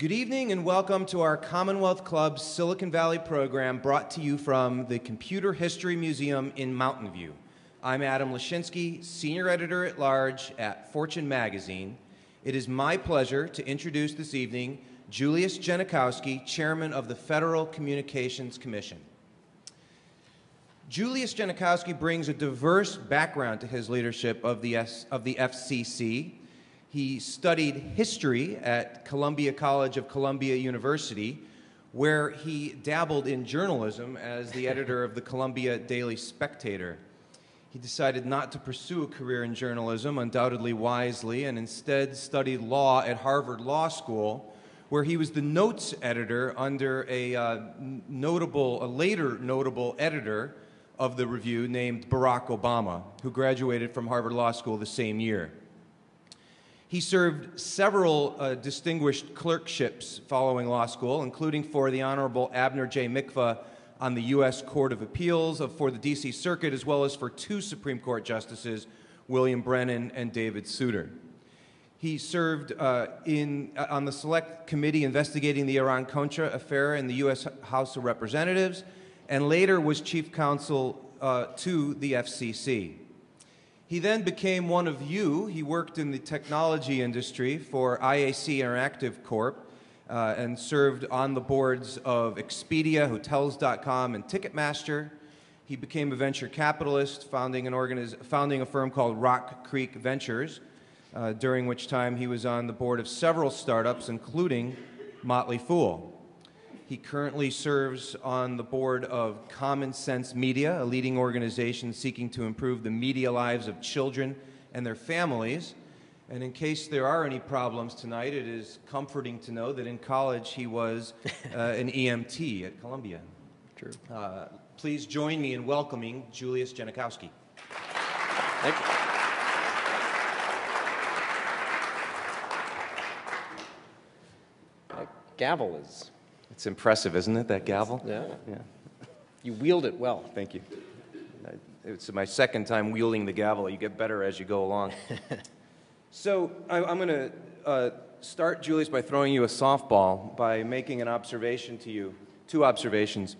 Good evening and welcome to our Commonwealth Club Silicon Valley program brought to you from the Computer History Museum in Mountain View. I'm Adam Lashinsky, Senior Editor at Large at Fortune Magazine. It is my pleasure to introduce this evening Julius Genachowski, Chairman of the Federal Communications Commission. Julius Genachowski brings a diverse background to his leadership of the, S, of the FCC. He studied history at Columbia College of Columbia University, where he dabbled in journalism as the editor of the Columbia Daily Spectator. He decided not to pursue a career in journalism, undoubtedly wisely, and instead studied law at Harvard Law School, where he was the notes editor under a uh, notable, a later notable editor of the review named Barack Obama, who graduated from Harvard Law School the same year. He served several uh, distinguished clerkships following law school, including for the Honorable Abner J. Mikva on the U.S. Court of Appeals of, for the D.C. Circuit, as well as for two Supreme Court justices, William Brennan and David Souter. He served uh, in, uh, on the Select Committee investigating the Iran Contra affair in the U.S. House of Representatives and later was chief counsel uh, to the FCC. He then became one of you. He worked in the technology industry for IAC Interactive Corp. Uh, and served on the boards of Expedia, Hotels.com, and Ticketmaster. He became a venture capitalist, founding, an organiz- founding a firm called Rock Creek Ventures, uh, during which time he was on the board of several startups, including Motley Fool. He currently serves on the board of Common Sense Media, a leading organization seeking to improve the media lives of children and their families. And in case there are any problems tonight, it is comforting to know that in college he was uh, an EMT at Columbia. True. Uh, please join me in welcoming Julius Genachowski. Thank you. That gavel is, It's impressive, isn't it, that gavel? yeah, Yeah. you wield it well. Thank you. It's my second time wielding the gavel. You get better as you go along. so I, I'm going to uh, start, Julius, by throwing you a softball by making an observation to you. Two observations.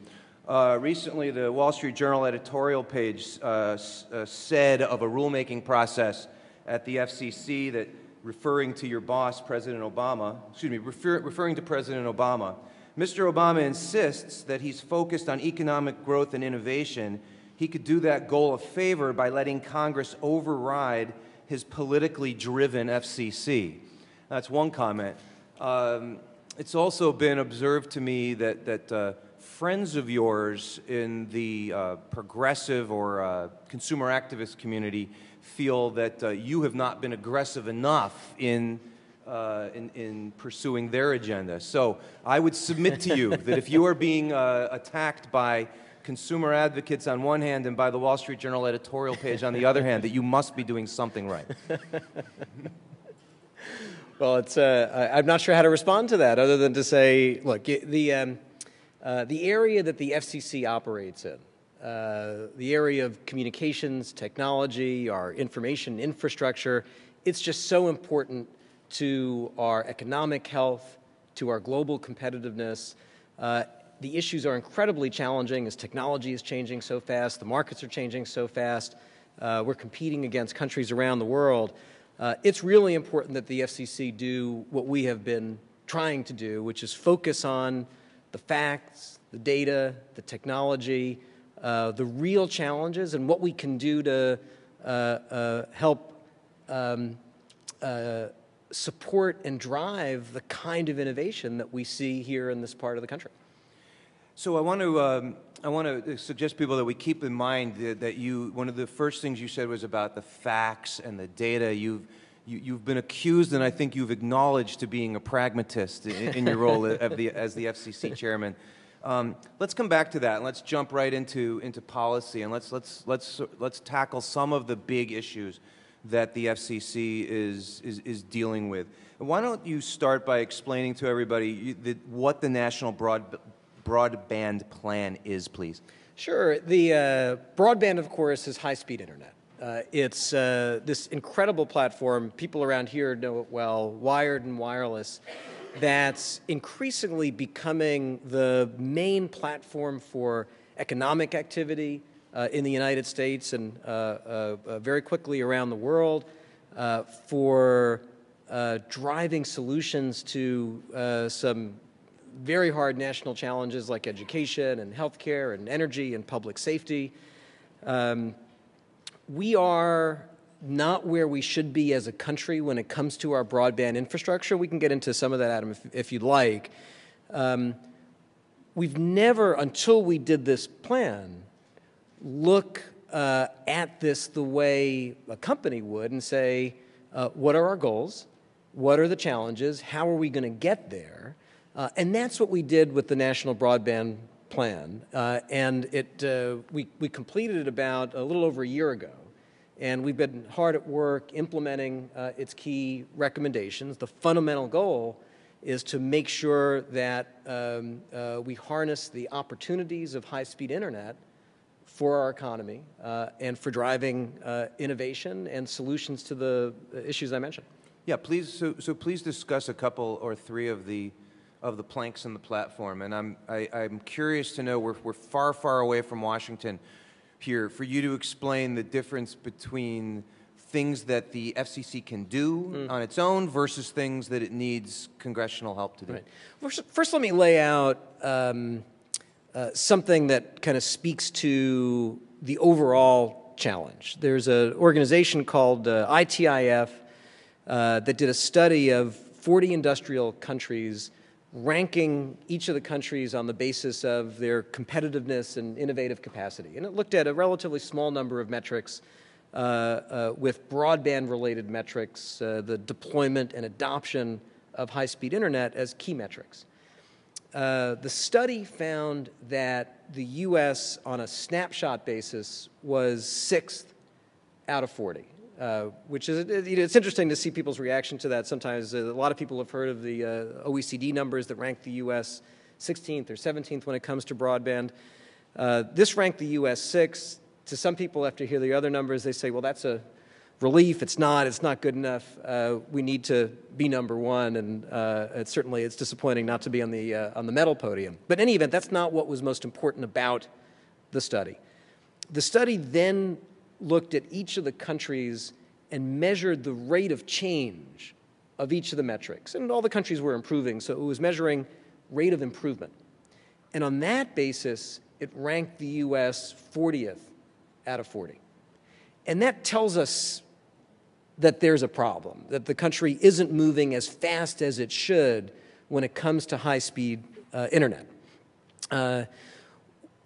Uh, recently, the Wall Street Journal editorial page uh, s- uh, said of a rulemaking process at the FCC that referring to your boss, President Obama, excuse me, refer, referring to President Obama, Mr. Obama insists that he's focused on economic growth and innovation. He could do that goal a favor by letting Congress override his politically driven FCC. That's one comment. Um, it's also been observed to me that, that uh, friends of yours in the uh, progressive or uh, consumer activist community feel that uh, you have not been aggressive enough in, uh, in, in pursuing their agenda. So I would submit to you that if you are being uh, attacked by consumer advocates on one hand and by the Wall Street Journal editorial page on the other hand, that you must be doing something right. Well, it's, uh, I- I'm not sure how to respond to that other than to say, look, the, um, uh, the area that the FCC operates in, uh, the area of communications, technology, our information infrastructure, it's just so important to our economic health, to our global competitiveness. Uh, the issues are incredibly challenging as technology is changing so fast, the markets are changing so fast, uh, we're competing against countries around the world. Uh, it's really important that the FCC do what we have been trying to do, which is focus on the facts, the data, the technology, uh, the real challenges, and what we can do to uh, uh, help um, uh, support and drive the kind of innovation that we see here in this part of the country. So I want to um, I want to suggest people that we keep in mind that, that you one of the first things you said was about the facts and the data. You've you, you've been accused, and I think you've acknowledged to being a pragmatist in, in your role the, as the FCC chairman. Um, let's come back to that, and let's jump right into into policy, and let's let's let's let's tackle some of the big issues that the FCC is is, is dealing with. Why don't you start by explaining to everybody you- the, what the National Broad broadband plan is, please? Sure. The uh, broadband, of course, is high speed internet. Uh, it's uh, this incredible platform. People around here know it well, wired and wireless. that's increasingly becoming the main platform for economic activity uh, in the United States and uh, uh, uh very quickly around the world, for driving solutions to some very hard national challenges like education and healthcare and energy and public safety. Um, we are not where we should be as a country when it comes to our broadband infrastructure. We can get into some of that, Adam, if, if you'd like. Um, we've never, until we did this plan, look uh, at this the way a company would and say, uh, what are our goals? What are the challenges? How are we going to get there? Uh, and that's what we did with the National Broadband Plan. Uh, and it, uh, we, we completed it about a little over a year ago. And we've been hard at work implementing uh, its key recommendations. The fundamental goal is to make sure that um, we harness the opportunities of high speed internet for our economy uh, and for driving uh, innovation and solutions to the issues I mentioned. Yeah, please. So, so please discuss a couple or three of the of the planks in the platform. And I'm I, am i am curious to know we're we're far far away from Washington here for you to explain the difference between things that the FCC can do mm. on its own versus things that it needs congressional help to do. Right. First, first let me lay out um, uh, something that kind of speaks to the overall challenge. There's an organization called uh, ITIF uh, that did a study of 40 industrial countries ranking each of the countries on the basis of their competitiveness and innovative capacity. And it looked at a relatively small number of metrics uh, uh, with broadband related metrics, uh, the deployment and adoption of high speed internet as key metrics. Uh, the study found that the US, on a snapshot basis, was sixth out of 40. Uh, which is it's interesting to see people's reaction to that. Sometimes uh, a lot of people have heard of the uh, OECD numbers that rank the U.S. 16th or 17th when it comes to broadband. Uh, this ranked the U.S. sixth. To some people, after hear the other numbers, they say, "Well, that's a relief. It's not. It's not good enough. Uh, we need to be number one." And it's certainly it's disappointing not to be on the on the medal podium. But in any event, that's not what was most important about the study. The study then looked at each of the countries and measured the rate of change of each of the metrics. And all the countries were improving, so it was measuring rate of improvement. And on that basis, it ranked the US 40th out of 40. And that tells us that there's a problem, that the country isn't moving as fast as it should when it comes to high speed uh, internet. Uh,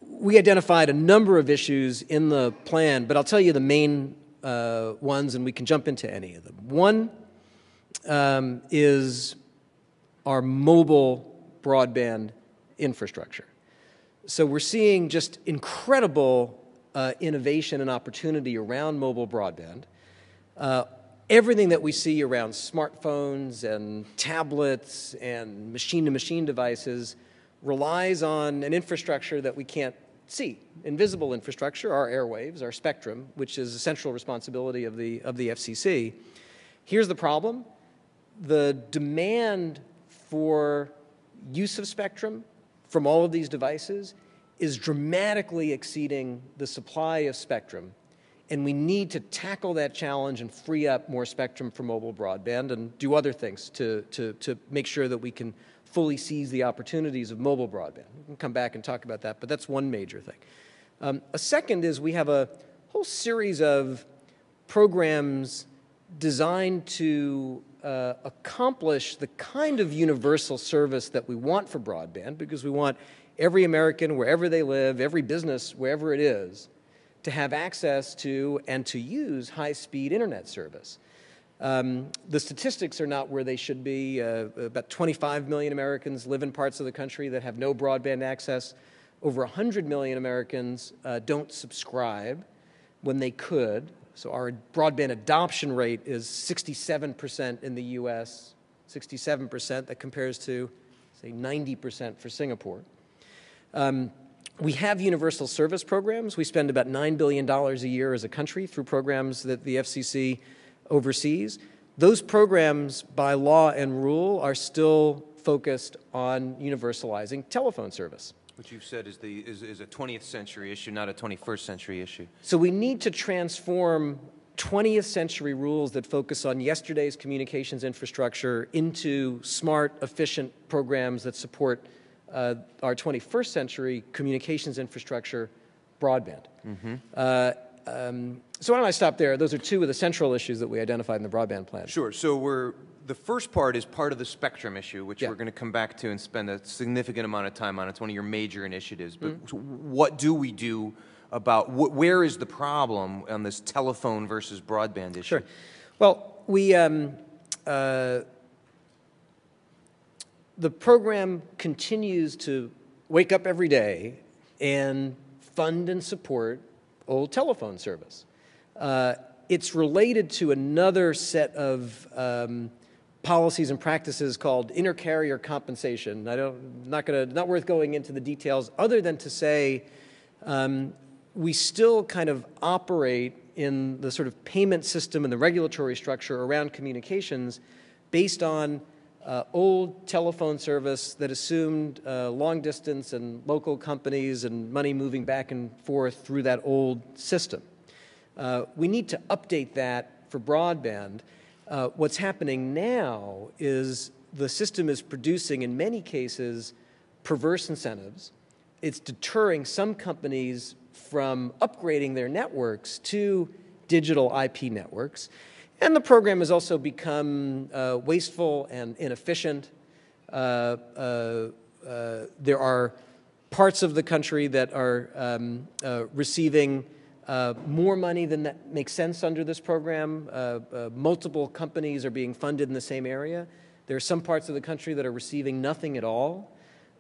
we identified a number of issues in the plan, but I'll tell you the main uh, ones, and we can jump into any of them. One um, is our mobile broadband infrastructure. So we're seeing just incredible uh, innovation and opportunity around mobile broadband. Uh, everything that we see around smartphones and tablets and machine to machine devices relies on an infrastructure that we can't see. Invisible infrastructure, our airwaves, our spectrum, which is a central responsibility of the, of the FCC. Here's the problem. The demand for use of spectrum from all of these devices is dramatically exceeding the supply of spectrum. And we need to tackle that challenge and free up more spectrum for mobile broadband and do other things to, to, to make sure that we can fully seize the opportunities of mobile broadband. We can come back and talk about that, but that's one major thing. Um, a second is we have a whole series of programs designed to uh, accomplish the kind of universal service that we want for broadband because we want every American, wherever they live, every business, wherever it is, to have access to and to use high speed internet service. Um, the statistics are not where they should be. Uh, about 25 million Americans live in parts of the country that have no broadband access. Over 100 million Americans uh, don't subscribe when they could. So our broadband adoption rate is 67% in the US, 67%. That compares to, say, 90% for Singapore. Um, we have universal service programs. We spend about $9 billion a year as a country through programs that the FCC oversees. Those programs, by law and rule, are still focused on universalizing telephone service. Which you've said is, the, is, is a 20th century issue, not a 21st century issue. So we need to transform 20th century rules that focus on yesterday's communications infrastructure into smart, efficient programs that support uh, our 21st century communications infrastructure broadband. Mm-hmm. Uh, um, so why don't I stop there? Those are two of the central issues that we identified in the broadband plan. Sure. So we're the first part is part of the spectrum issue, which Yeah. we're going to come back to and spend a significant amount of time on. It's one of your major initiatives. But Mm-hmm. what do we do about wh- where is the problem on this telephone versus broadband issue? Sure. Well, we um, uh, the program continues to wake up every day and fund and support old telephone service. Uh, it's related to another set of um, policies and practices called intercarrier compensation. I don't, not going to, not worth going into the details, other than to say um, we still kind of operate in the sort of payment system and the regulatory structure around communications based on uh, old telephone service that assumed uh, long distance and local companies and money moving back and forth through that old system. Uh, we need to update that for broadband. Uh, what's happening now is the system is producing, in many cases, perverse incentives. It's deterring some companies from upgrading their networks to digital IP networks. And the program has also become uh, wasteful and inefficient. Uh, uh, uh, there are parts of the country that are um, uh, receiving more money than that makes sense under this program. Multiple companies are being funded in the same area. There are some parts of the country that are receiving nothing at all.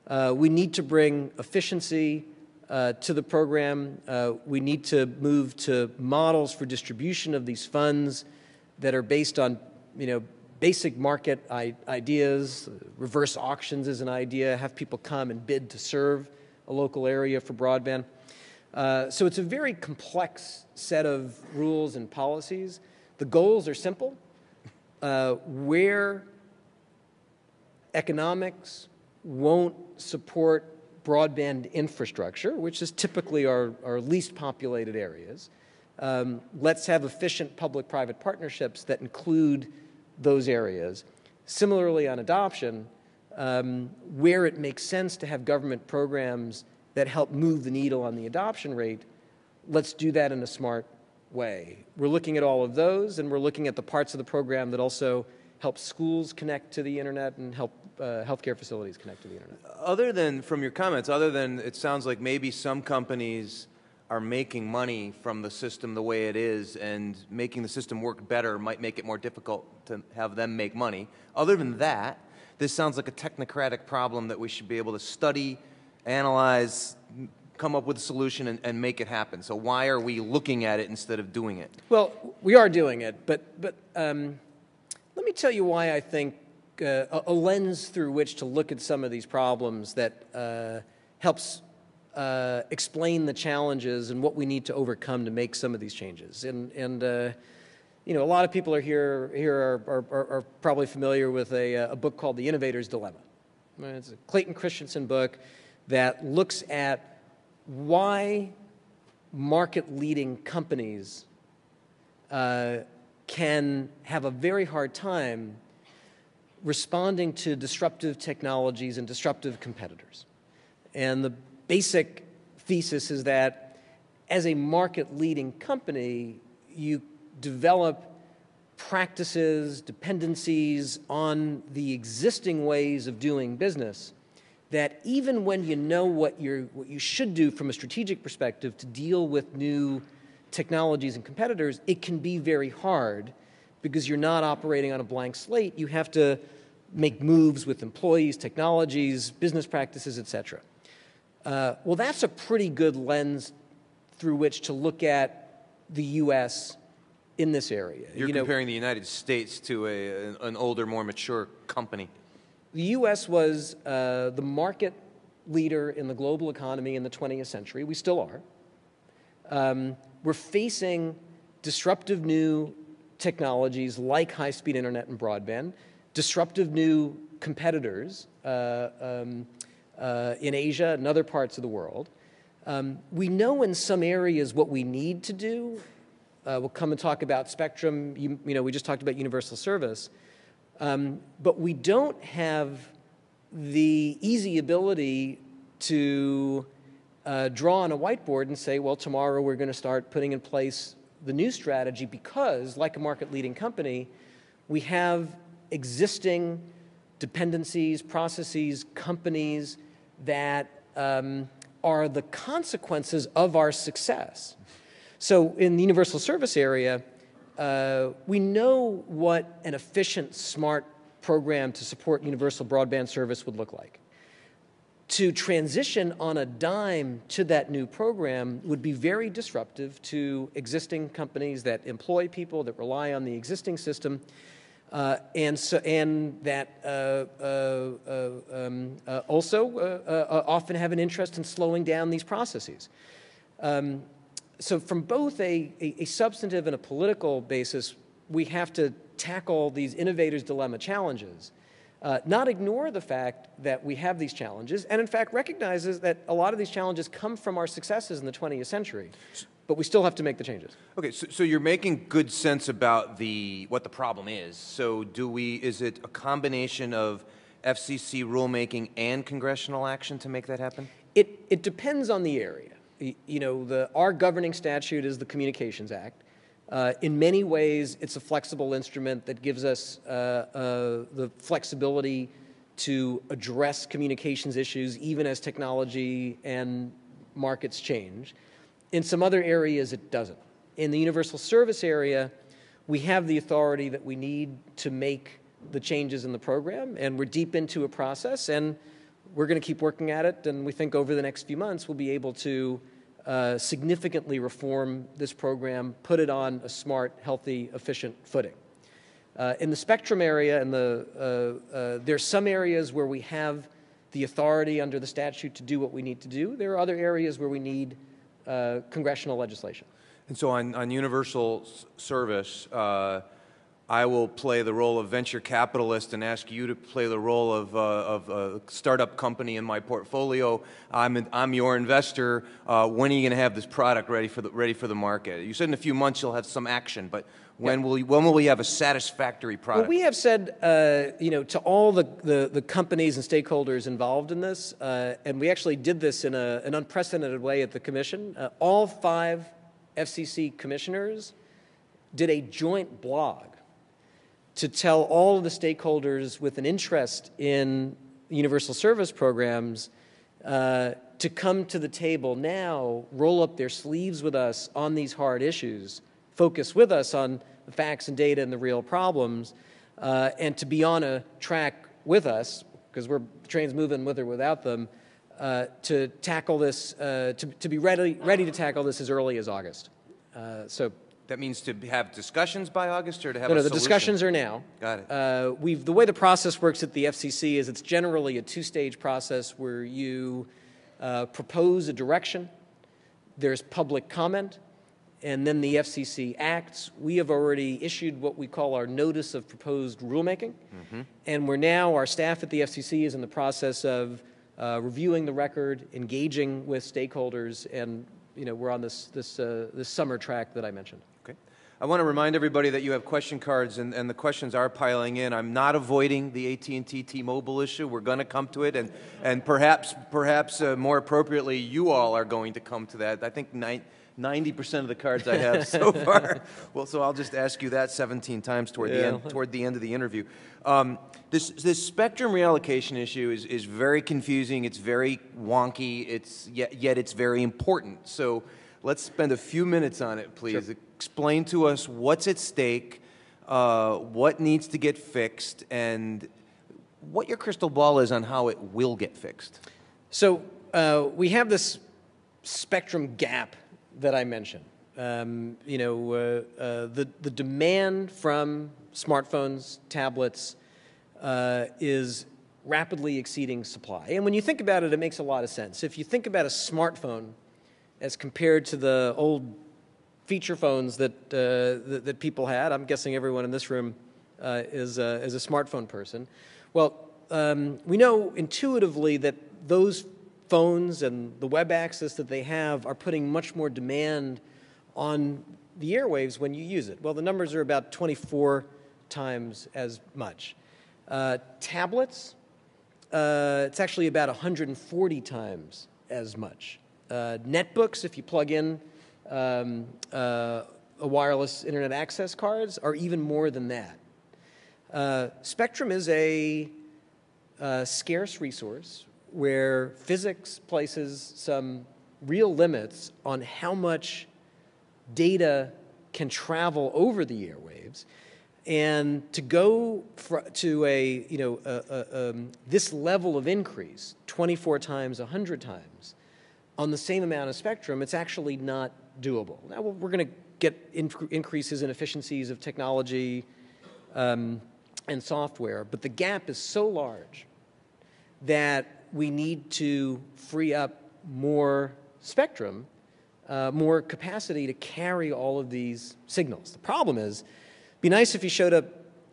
We need to bring efficiency uh, to the program. Uh, we need to move to models for distribution of these funds that are based on, you know, basic market ideas. Reverse auctions is an idea. Have people come and bid to serve a local area for broadband. Uh, so it's a very complex set of rules and policies. The goals are simple. Uh, where economics won't support broadband infrastructure, which is typically our, our least populated areas. Um, let's have efficient public private partnerships that include those areas. Similarly, on adoption, um, where it makes sense to have government programs that help move the needle on the adoption rate, let's do that in a smart way. We're looking at all of those, and we're looking at the parts of the program that also help schools connect to the internet and help uh, healthcare facilities connect to the internet. Other than, from your comments, other than it sounds like maybe some companies are making money from the system the way it is and making the system work better might make it more difficult to have them make money. Other than that, this sounds like a technocratic problem that we should be able to study, analyze, come up with a solution, and, and make it happen. So why are we looking at it instead of doing it? Well, we are doing it, but, but um, let me tell you why I think uh, a, a lens through which to look at some of these problems that uh, helps uh, explain the challenges and what we need to overcome to make some of these changes. And, and uh, you know, a lot of people are here, here are, are, are, are probably familiar with a, a book called The Innovator's Dilemma. It's a Clayton Christensen book that looks at why market leading companies uh, can have a very hard time responding to disruptive technologies and disruptive competitors. And the basic thesis is that as a market leading company, you develop practices, dependencies on the existing ways of doing business that even when you know what, you're, what you should do from a strategic perspective to deal with new technologies and competitors, it can be very hard because you're not operating on a blank slate. You have to make moves with employees, technologies, business practices, et cetera. Uh, well, that's a pretty good lens through which to look at the U.S. in this area. You're You know, comparing the United States to a, an- an older, more mature company. the U.S. was uh, the market leader in the global economy in the 20th century. We still are. Um, we're facing disruptive new technologies like high speed internet and broadband, disruptive new competitors uh, um, uh, in Asia and other parts of the world. Um, we know in some areas what we need to do. Uh, we'll come and talk about spectrum. You, you, know, we just talked about universal service. Um, but we don't have the easy ability to uh, draw on a whiteboard and say, well, tomorrow we're going to start putting in place the new strategy because, like a market leading company, we have existing dependencies, processes, companies that um, are the consequences of our success. So, in the universal service area, uh, we know what an efficient, smart program to support universal broadband service would look like. To transition on a dime to that new program would be very disruptive to existing companies that employ people, that rely on the existing system, uh, and, so, and that uh, uh, uh um, uh, also uh, often have an interest in slowing down these processes. Um, so, from both a, a, a, substantive and a political basis, we have to tackle these innovators' dilemma challenges. Not ignore the fact that we have these challenges, and in fact recognizes that a lot of these challenges come from our successes in the 20th century. But we still have to make the changes. Okay, so, so you're making good sense about the what the problem is. So do we? Is it a combination of FCC rulemaking and congressional action to make that happen? It it depends on the area. You know, the our governing statute is the Communications Act. Uh, in many ways, it's a flexible instrument that gives us uh, uh, the flexibility to address communications issues even as technology and markets change. In some other areas, it doesn't. In the universal service area, we have the authority that we need to make the changes in the program, and we're deep into a process, and we're going to keep working at it, and we think over the next few months we'll be able to uh, significantly reform this program, put it on a smart, healthy, efficient footing. Uh, in the spectrum area, and the, uh, uh, some areas where we have the authority under the statute to do what we need to do. There are other areas where we need uh, congressional legislation. And so on, on universal service, I will play the role of venture capitalist and ask you to play the role of, uh, of a startup company in my portfolio. I'm, I'm your investor. Uh, when are you going to have this product ready for, the, ready for the market? You said in a few months you'll have some action, but when, will, you, when will we have a satisfactory product? Well, we have said, uh, you know, to all the, the, the, companies and stakeholders involved in this, uh, and we actually did this in a, an unprecedented way at the Commission. Uh, all five FCC commissioners did a joint blog to tell all of the stakeholders with an interest in universal service programs uh, to come to the table now, roll up their sleeves with us on these hard issues, focus with us on the facts and data and the real problems, uh, and to be on a track with us, because we're the train's moving with or without them, uh, to tackle this, uh, to, to be ready, ready to tackle this as early as August. Uh, so that means to have discussions by August or to have no, no, the discussions are now. Got it. Uh, we've, the way the process works at the FCC is it's generally a two-stage process where you uh, propose a direction, there's public comment, and then the FCC acts. We have already issued what we call our notice of proposed rulemaking, mm-hmm. and we're now, our staff at the FCC is in the process of uh, reviewing the record, engaging with stakeholders, and you know, we're on this, this, uh, this summer track that I mentioned. Okay. I want to remind everybody that you have question cards, and, and the questions are piling in. I'm not avoiding the AT&T T-Mobile issue. We're going to come to it, and, and perhaps, perhaps uh, more appropriately, you all are going to come to that. I think 90% of the cards I have so far. Well, so I'll just ask you that 17 times toward, yeah. the, end, toward the end of the interview. Um, this, this spectrum reallocation issue is, is very confusing. It's very wonky. It's, yet, yet it's very important. So let's spend a few minutes on it, please. Sure explain to us what's at stake, uh, what needs to get fixed, and what your crystal ball is on how it will get fixed. So uh, we have this spectrum gap that I mentioned. Um, you know, uh, uh the, the demand from smartphones, tablets, uh, is rapidly exceeding supply. And when you think about it, it makes a lot of sense. If you think about a smartphone as compared to the old feature phones that, uh, that, that, people had. I'm guessing everyone in this room uh, is, uh, is a smartphone person. Well, um, we know intuitively that those phones and the web access that they have are putting much more demand on the airwaves when you use it. Well, the numbers are about 24 times as much. Uh, tablets, uh, it's actually about 140 times as much. Uh, netbooks, if you plug in um, uh, a wireless internet access cards, are even more than that. Uh, Spectrum is a uh, scarce resource where physics places some real limits on how much data can travel over the airwaves. And to go to a, you know, a, a, um, this level of increase, 24 times, 100 times, on the same amount of spectrum, it's actually not doable. Now, we're going to get increases in efficiencies of technology um, and software, but the gap is so large that we need to free up more spectrum uh, more capacity to carry all of these signals. The problem is, be nice if you showed up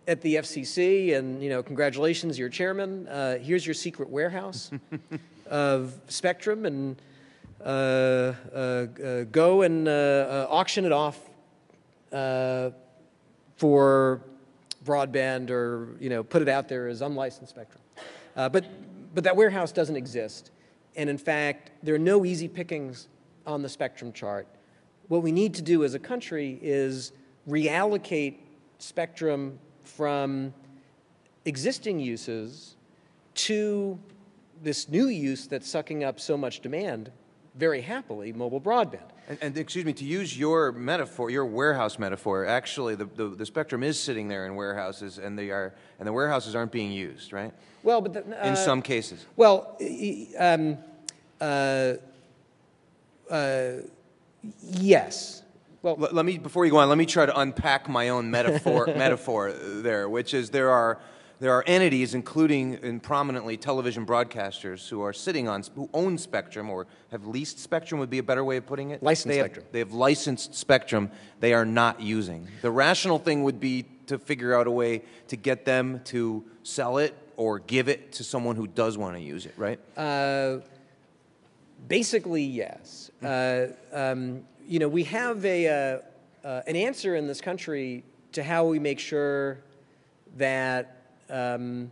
at the FCC and, you know, congratulations, you're chairman. Uh, here's your secret warehouse of spectrum and uh, uh, uh go and uh, auction it off for broadband or, you know, put it out there as unlicensed spectrum. but, but that warehouse doesn't exist. And in fact, there are no easy pickings on the spectrum chart. What we need to do as a country is reallocate spectrum from existing uses to this new use that's sucking up so much demand very happily, mobile broadband. And, and, excuse me, to use your metaphor, your warehouse metaphor, actually the, the, the, spectrum is sitting there in warehouses and they are, and the warehouses aren't being used, right? Well, but the, uh, in some cases. Well, um, uh, uh, yes. Well, let, let me before you go on, let me try to unpack my own metaphor metaphor there, which is there are there are entities, including and prominently television broadcasters, who are sitting on who own spectrum or have leased spectrum would be a better way of putting it. Licensed they spectrum. Have, they have licensed spectrum they are not using. The rational thing would be to figure out a way to get them to sell it or give it to someone who does want to use it, right? Uh, Basically, yes. Uh, um, you know, we have a, uh, uh, an answer in this country to how we make sure that um,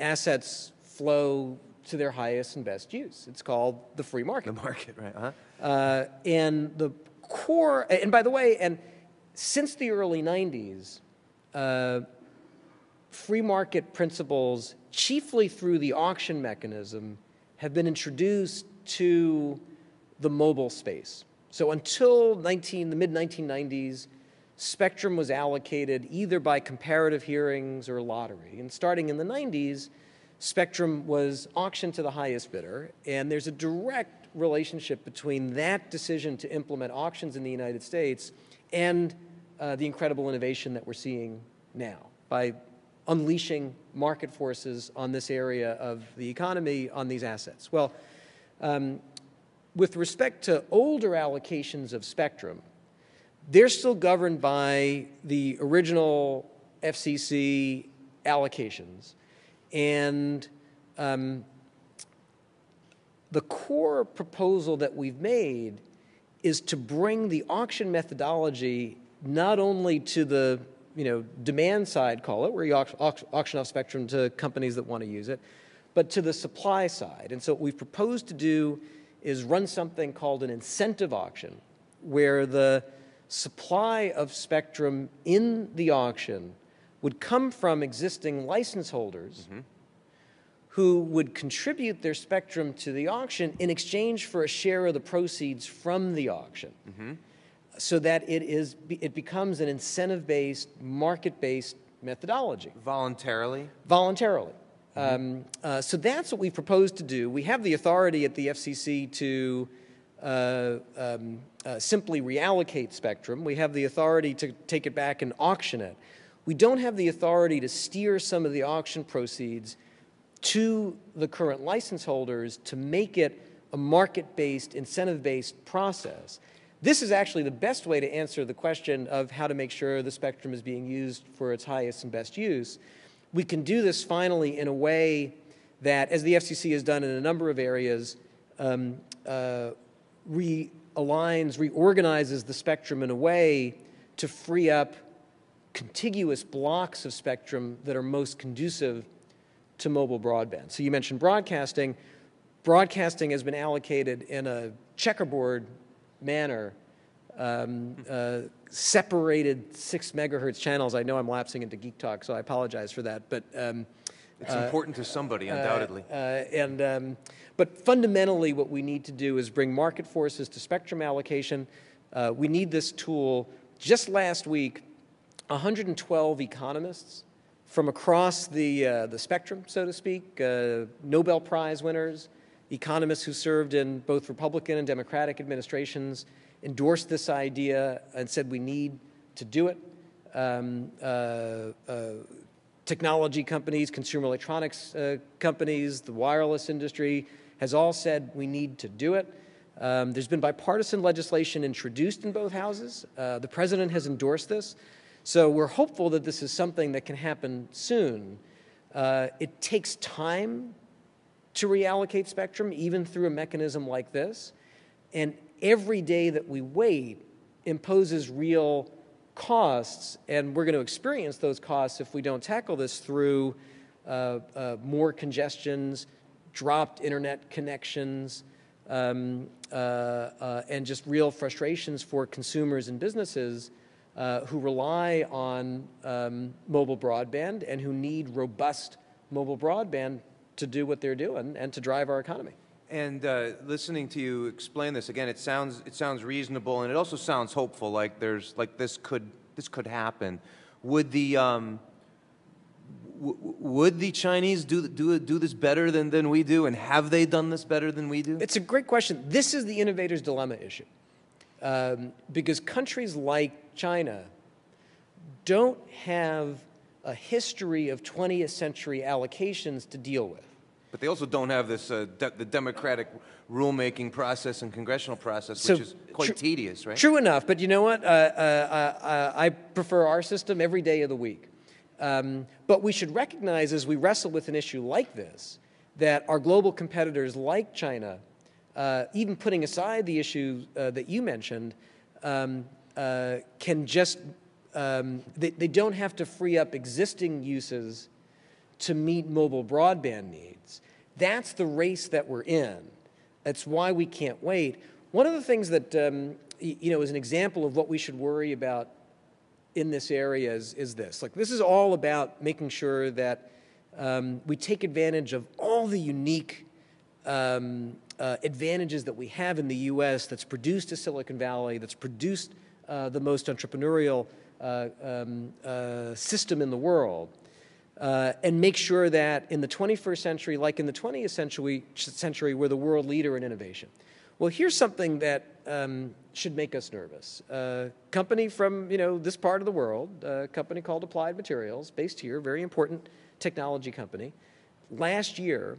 assets flow to their highest and best use. It's called the free market. The market, right? Uh-huh. Uh, and the core, and by the way, and since the early 90s, uh, free market principles, chiefly through the auction mechanism, have been introduced to the mobile space. So until 19, the mid 1990s, spectrum was allocated either by comparative hearings or lottery. And starting in the 90s, spectrum was auctioned to the highest bidder, and there's a direct relationship between that decision to implement auctions in the United States and uh, the incredible innovation that we're seeing now by unleashing market forces on this area of the economy on these assets? Well, um, with respect to older allocations of spectrum, they're still governed by the original FCC allocations. And um, the core proposal that we've made is to bring the auction methodology not only to the you know, demand side, call it, where you auction off spectrum to companies that want to use it, but to the supply side. And so what we've proposed to do is run something called an incentive auction, where the supply of spectrum in the auction would come from existing license holders mm -hmm. who would contribute their spectrum to the auction in exchange for a share of the proceeds from the auction. Mm -hmm so that it, is, it becomes an incentive-based, market-based methodology. Voluntarily? Voluntarily. Mm -hmm. um, uh, so that's what we propose to do. We have the authority at the FCC to uh, um, uh, simply reallocate spectrum. We have the authority to take it back and auction it. We don't have the authority to steer some of the auction proceeds to the current license holders to make it a market-based, incentive-based process. This is actually the best way to answer the question of how to make sure the spectrum is being used for its highest and best use. we can do this finally in a way that, as the FCC has done in a number of areas, um, uh, realigns, reorganizes the spectrum in a way to free up contiguous blocks of spectrum that are most conducive to mobile broadband. So you mentioned broadcasting. Broadcasting has been allocated in a checkerboard manner, um, uh, separated six megahertz channels. I know I'm lapsing into geek talk, so I apologize for that. But um, it's important to somebody, undoubtedly. uh, and um, but fundamentally, what we need to do is bring market forces to spectrum allocation. Uh, we need this tool. Just last week, 112 economists from across the, uh, the spectrum, so to speak, uh, Nobel Prize winners, economists who served in both Republican and Democratic administrations, endorsed this idea and said we need to do it. Um, uh, uh technology companies, consumer electronics uh, companies, the wireless industry has all said we need to do it. Um, there's been bipartisan legislation introduced in both houses. Uh, the president has endorsed this. So we're hopeful that this is something that can happen soon. Uh, it takes time to reallocate spectrum, even through a mechanism like this. And every day that we wait imposes real costs, and we're going to experience those costs if we don't tackle this through uh, uh, more congestions, dropped internet connections, um, uh, uh and just real frustrations for consumers and businesses uh, who rely on um, mobile broadband and who need robust mobile broadband to do what they're doing and to drive our economy. And uh, listening to you explain this again, it sounds it sounds reasonable, and it also sounds hopeful. Like there's like this could this could happen. Would the um, would the Chinese do, do, do this better than, than we do? And have they done this better than we do? It's a great question. This is the innovator's dilemma issue. Um, because countries like China don't have a history of 20th century allocations to deal with. But they also don't have this uh, de- the democratic rulemaking process and congressional process, so which is quite tr- tedious, right? True enough, but you know what? Uh, uh, uh, uh I prefer our system every day of the week. Um, but we should recognize as we wrestle with an issue like this that our global competitors, like China, uh, even putting aside the issue that you mentioned, um, can just um, they, they don't have to free up existing uses to meet mobile broadband needs. That's the race that we're in. That's why we can't wait. One of the things that, um, you know, is an example of what we should worry about in this area is, is this. Like, this is all about making sure that um, we take advantage of all the unique um, uh, advantages that we have in the U.S. that's produced a Silicon Valley, that's produced uh, the most entrepreneurial uh, um, uh, system in the world uh, and make sure that in the 21st century, like in the 20th century, century we're the world leader in innovation. Well, here's something that um, should make us nervous. A company from you know this part of the world, a company called Applied Materials, based here, very important technology company, last year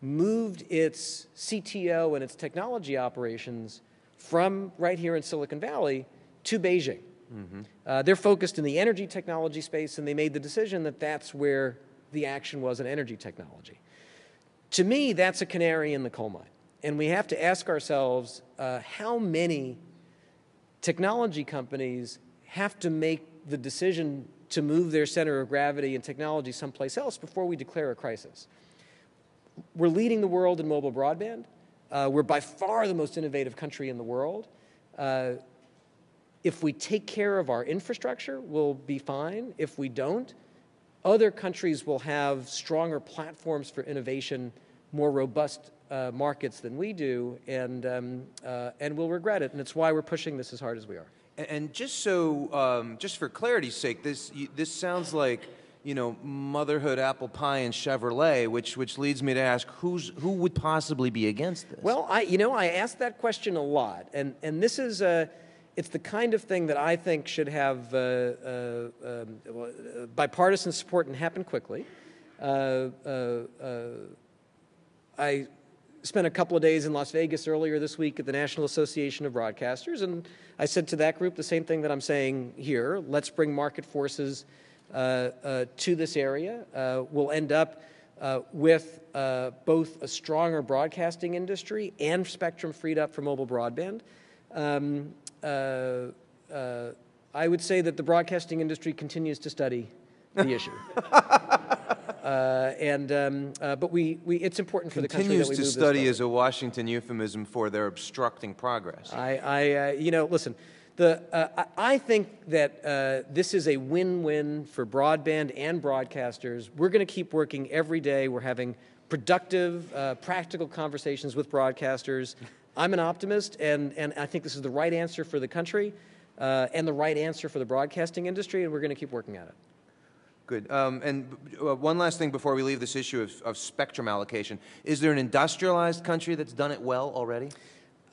moved its CTO and its technology operations from right here in Silicon Valley to Beijing. Mm-hmm. Uh, they're focused in the energy technology space, and they made the decision that that's where the action was in energy technology. To me, that's a canary in the coal mine. And we have to ask ourselves uh, how many technology companies have to make the decision to move their center of gravity and technology someplace else before we declare a crisis. We're leading the world in mobile broadband. Uh, we're by far the most innovative country in the world. Uh, if we take care of our infrastructure, we'll be fine. If we don't, other countries will have stronger platforms for innovation, more robust uh, markets than we do, and, um, uh, and we'll regret it. And it's why we're pushing this as hard as we are. And just so, um, just for clarity's sake, this, this sounds like you know, motherhood, apple pie, and Chevrolet, which which leads me to ask, who's who would possibly be against this? Well, I you know I ask that question a lot, and and this is a it's the kind of thing that I think should have uh, uh, um, bipartisan support and happen quickly. Uh, uh, uh, I spent a couple of days in Las Vegas earlier this week at the National Association of Broadcasters, and I said to that group the same thing that I'm saying here. Let's bring market forces uh, uh, to this area. Uh, we'll end up uh, with uh, both a stronger broadcasting industry and spectrum freed up for mobile broadband. Um, uh, I would say that the broadcasting industry continues to study the issue. Uh, and um, uh, but we, we it's important for the country that Continues we to study is a Washington euphemism for they're obstructing progress. I, I uh, you know listen the uh, I think that uh, this is a win-win for broadband and broadcasters. We're going to keep working every day. We're having productive, uh, practical conversations with broadcasters. I'm an optimist, and and I think this is the right answer for the country. Uh, and the right answer for the broadcasting industry, and we're going to keep working at it. Good. Um, and uh, one last thing before we leave this issue of, of spectrum allocation. Is there an industrialized country that's done it well already?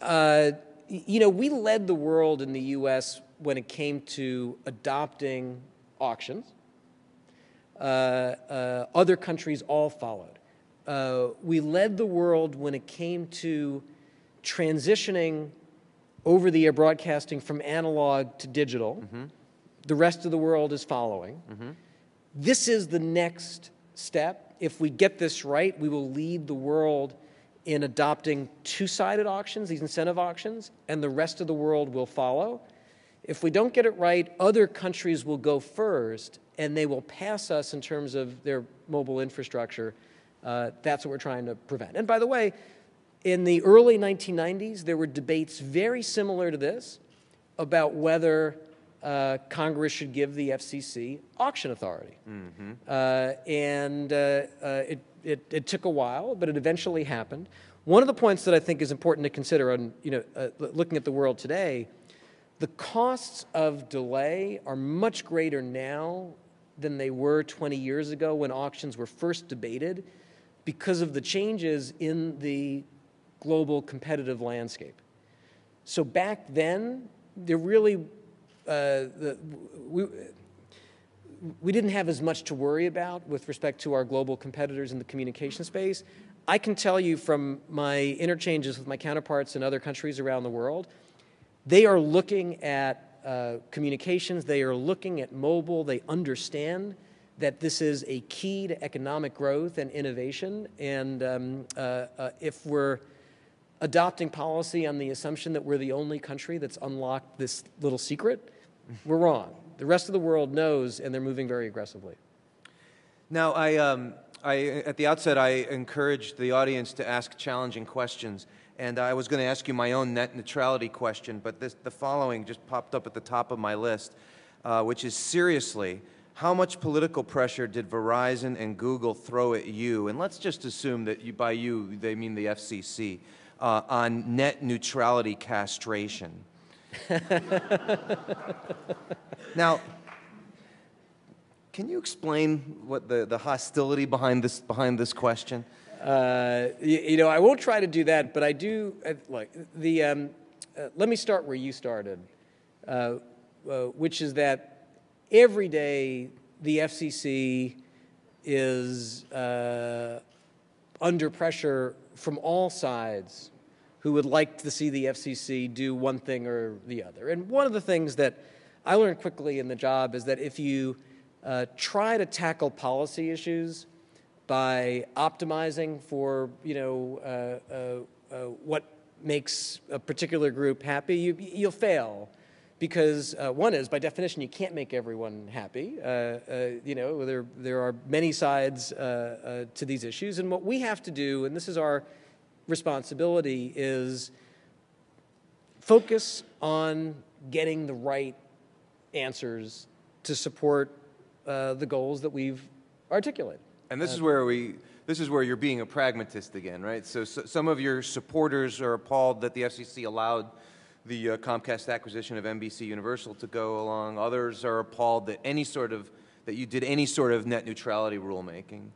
Uh, you know, we led the world in the U.S. when it came to adopting auctions. Uh, uh, other countries all followed. Uh, we led the world when it came to transitioning over the air broadcasting from analog to digital. The rest of the world is following. This is the next step. If we get this right, we will lead the world in adopting two sided auctions, these incentive auctions, and the rest of the world will follow. If we don't get it right, other countries will go first and they will pass us in terms of their mobile infrastructure. Uh, that's what we're trying to prevent. And by the way, in the early 1990s, there were debates very similar to this about whether uh, Congress should give the FCC auction authority. Uh, and uh, uh, it, it, it took a while, but it eventually happened. One of the points that I think is important to consider on you know, uh, looking at the world today, the costs of delay are much greater now than they were 20 years ago when auctions were first debated because of the changes in the global competitive landscape. So back then, there really, the, we, we didn't have as much to worry about with respect to our global competitors in the communication space. I can tell you from my interchanges with my counterparts in other countries around the world, they are looking at uh, communications, they are looking at mobile, they understand that this is a key to economic growth and innovation. And um, uh, uh, if we're adopting policy on the assumption that we're the only country that's unlocked this little secret, we're wrong. The rest of the world knows, and they're moving very aggressively. Now, I, um, I, at the outset, I encouraged the audience to ask challenging questions. And I was going to ask you my own net neutrality question, but this, the following just popped up at the top of my list, uh, which is seriously, how much political pressure did Verizon and Google throw at you? And let's just assume that you, by you, they mean the FCC, uh, on net neutrality castration. now, can you explain what the, the hostility behind this, behind this question? Uh, you, you know, I won't try to do that, but I do. Uh, look, the um, uh, let me start where you started, uh, uh, which is that every day the FCC is uh, under pressure from all sides who would like to see the FCC do one thing or the other. And one of the things that I learned quickly in the job is that if you uh, try to tackle policy issues by optimizing for you know uh, uh, uh, what makes a particular group happy, you, you'll fail. Because uh, one is, by definition, you can't make everyone happy. Uh, you know, there, there are many sides to these issues. And what we have to do, and this is our responsibility, is focus on getting the right answers to support uh, the goals that we've articulated. And this is where we, this is where you're being a pragmatist again, right? So, so some of your supporters are appalled that the FCC allowed the uh, Comcast acquisition of NBC Universal to go along. Others are appalled that any sort of that you did any sort of net neutrality rulemaking.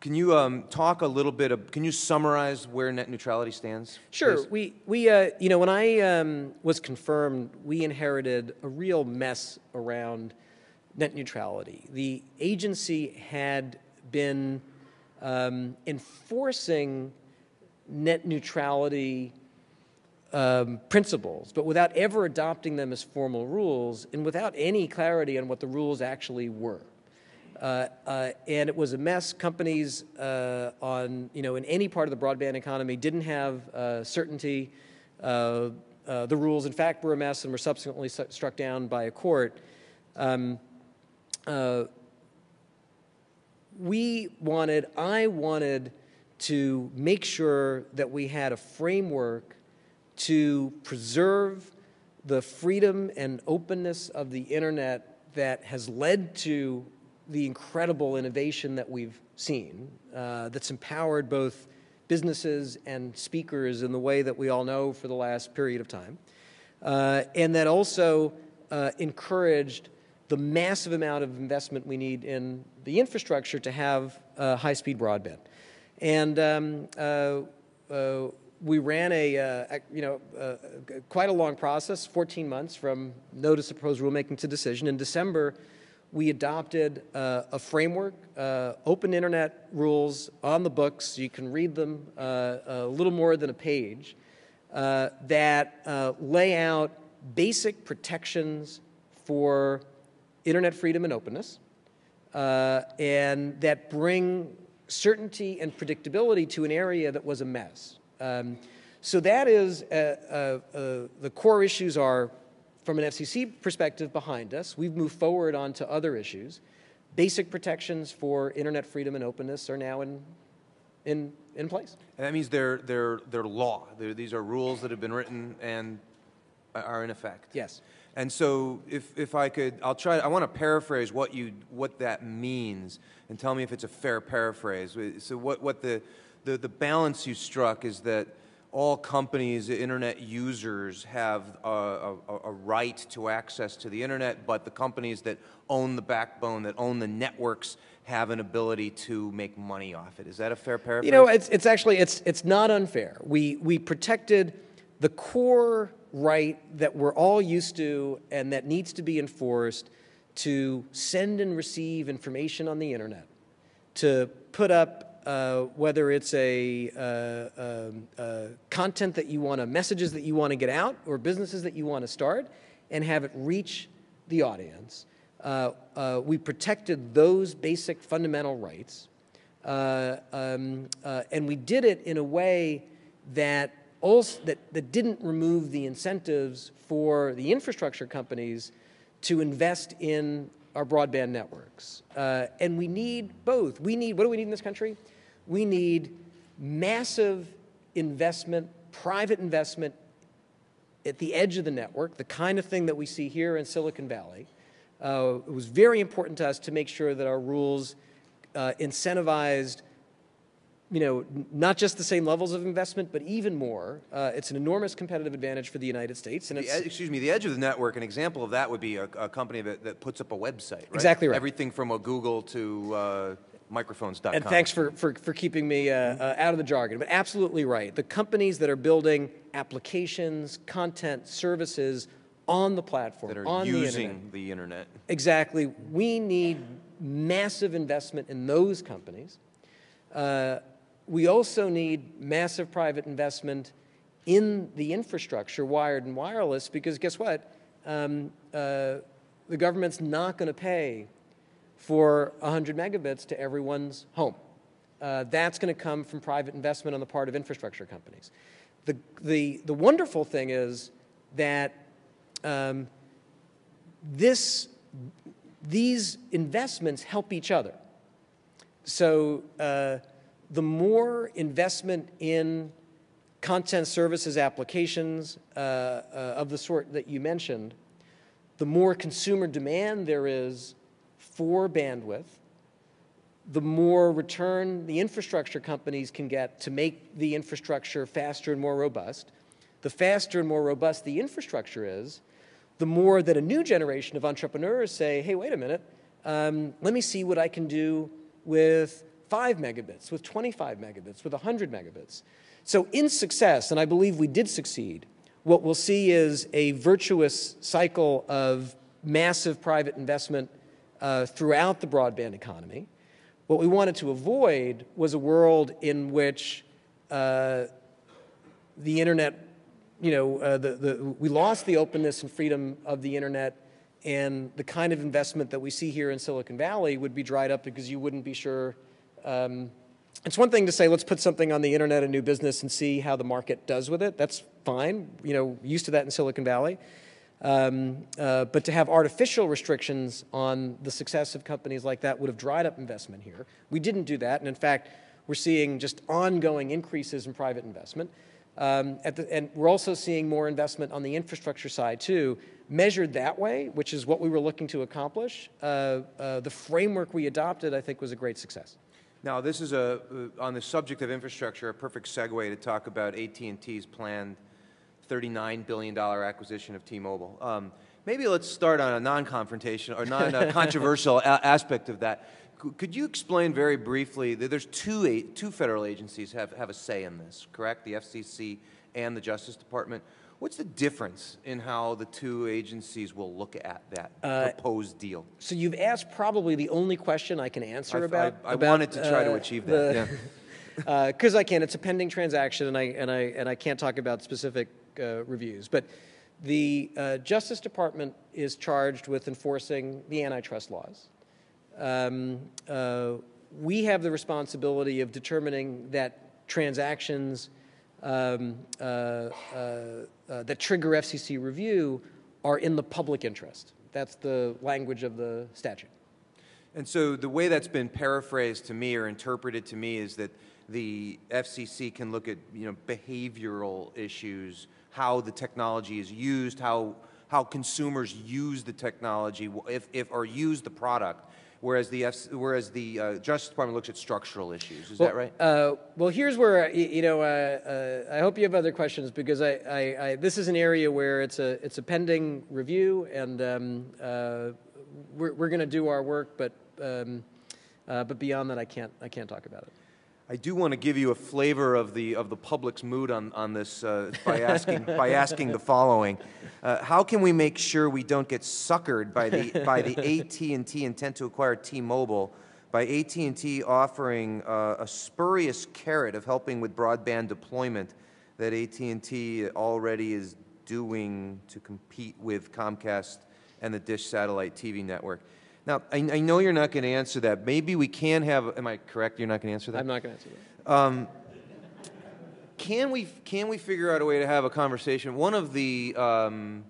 Can you um, talk a little bit? Of, can you summarize where net neutrality stands? Sure. please? We, we uh, you know, when I um, was confirmed, we inherited a real mess around net neutrality. The agency had been um, enforcing net neutrality um, principles, but without ever adopting them as formal rules and without any clarity on what the rules actually were. Uh, uh, and it was a mess. Companies uh, on, you know, in any part of the broadband economy didn't have uh, certainty. Uh, the rules, in fact, were a mess and were subsequently su- struck down by a court. Um, we wanted, I wanted to make sure that we had a framework to preserve the freedom and openness of the internet that has led to the incredible innovation that we've seen, uh, that's empowered both businesses and speakers in the way that we all know for the last period of time, uh, and that also uh, encouraged the massive amount of investment we need in the infrastructure to have uh, high speed broadband. And um, uh, uh, we ran a, uh, you know, uh, quite a long process, 14 months from notice of proposed rulemaking to decision. In December, we adopted uh, a framework, open internet rules on the books. You can read them a little more than a page that lay out basic protections for internet freedom and openness, uh, and that bring certainty and predictability to an area that was a mess. Um, so that is uh, uh, uh the core issues are, from an FCC perspective, behind us. We've moved forward onto other issues. Basic protections for internet freedom and openness are now in, in, in place. And that means they're, they're, they're law. They're, these are rules that have been written and are in effect. Yes. And so, if, if I could, I'll try. I want to paraphrase what you what that means, and tell me if it's a fair paraphrase. So, what what the the, the balance you struck is that all companies, internet users, have a, a, a, right to access to the internet, but the companies that own the backbone, that own the networks, have an ability to make money off it. Is that a fair paraphrase? You know, it's, it's actually it's it's not unfair. We we protected the core right that we're all used to and that needs to be enforced to send and receive information on the internet, to put up uh, whether it's a uh, um, uh, content that you want to, messages that you want to get out, or businesses that you want to start, and have it reach the audience. Uh, uh, we protected those basic fundamental rights, uh, um, and we did it in a way that also, that, that didn't remove the incentives for the infrastructure companies to invest in our broadband networks. Uh, and we need both. We need, what do we need in this country? We need massive investment, private investment at the edge of the network, the kind of thing that we see here in Silicon Valley. Uh, it was very important to us to make sure that our rules uh, incentivized you know, not just the same levels of investment, but even more. Uh, it's an enormous competitive advantage for the United States. And the, excuse me, the edge of the network. An example of that would be a, a company that, that puts up a website. Right? Exactly right. Everything from a Google to uh, microphones.com. And thanks for, for, for keeping me uh, uh, out of the jargon, but absolutely right. The companies that are building applications, content, services on the platform, that are on using the internet. the internet. Exactly. We need massive investment in those companies. Uh, we also need massive private investment in the infrastructure, wired and wireless, because guess what? Um, uh, the government's not going to pay for 100 megabits to everyone's home. Uh, that's going to come from private investment on the part of infrastructure companies. The, the, the wonderful thing is that um, this, these investments help each other. So, uh, the more investment in content services applications uh, uh, of the sort that you mentioned, the more consumer demand there is for bandwidth, the more return the infrastructure companies can get to make the infrastructure faster and more robust. The faster and more robust the infrastructure is, the more that a new generation of entrepreneurs say, hey, wait a minute, um, let me see what I can do with 5 megabits, with 25 megabits, with 100 megabits. So in success, and I believe we did succeed, what we'll see is a virtuous cycle of massive private investment uh, throughout the broadband economy. What we wanted to avoid was a world in which uh, the internet, you know, uh, the, the, we lost the openness and freedom of the internet and the kind of investment that we see here in Silicon Valley would be dried up because you wouldn't be sure. Um, it's one thing to say, let's put something on the internet, a new business, and see how the market does with it. That's fine. You know, used to that in Silicon Valley. Um, uh, but to have artificial restrictions on the success of companies like that would have dried up investment here. We didn't do that, and in fact, we're seeing just ongoing increases in private investment. Um, the, and we're also seeing more investment on the infrastructure side too, measured that way, which is what we were looking to accomplish. Uh, uh, the framework we adopted, I think, was a great success. Now, this is a uh, on the subject of infrastructure, a perfect segue to talk about AT&T's planned $39 billion acquisition of T-Mobile. Um, maybe let's start on a non-confrontation or non-controversial aspect of that. Could you explain very briefly that there's two, two federal agencies have, have a say in this, correct? The FCC and the Justice Department. What's the difference in how the two agencies will look at that uh, proposed deal? So you've asked probably the only question I can answer I, about. I, I about, wanted to try uh, to achieve that. Because yeah. uh, I can. It's a pending transaction, and I and I and I can't talk about specific uh, reviews. But the uh, Justice Department is charged with enforcing the antitrust laws um, uh, we have the responsibility of determining that transactions um, uh, uh, that trigger FCC review are in the public interest. That's the language of the statute. And so the way that's been paraphrased to me or interpreted to me is that the FCC can look at you know behavioral issues, how the technology is used, how how consumers use the technology, if, if or use the product, whereas the, F, whereas the uh, Justice Department looks at structural issues. Is well, that right? Uh, well, here's where, you know, uh, uh, I hope you have other questions because I, I, I, this is an area where it's a, it's a pending review and um, uh, we're, we're going to do our work, but, um, uh, but beyond that, I can't, I can't talk about it. I do want to give you a flavor of the of the public's mood on on this uh, by asking by asking the following: uh, How can we make sure we don't get suckered by the by the AT and T intent to acquire T-Mobile by AT and T offering uh, a spurious carrot of helping with broadband deployment that AT and T already is doing to compete with Comcast and the Dish satellite TV network? Now, I, I know you're not going to answer that. Maybe we can have, am I correct? You're not going to answer that? I'm not going to answer that. Um, can we can we figure out a way to have a conversation? One of the um,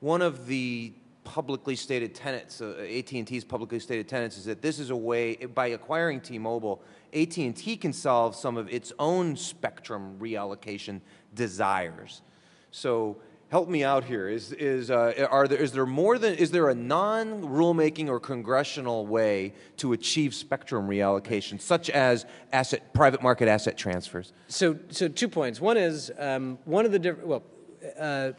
one of the publicly stated tenets, uh, AT&T's publicly stated tenets, is that this is a way by acquiring T-Mobile, AT&T can solve some of its own spectrum reallocation desires. So help me out here. Is, is, uh, are there, is there more than, is there a non-rulemaking or congressional way to achieve spectrum reallocation, such as asset, private market asset transfers? So, so two points. One is, um, one of the different, well, uh, uh,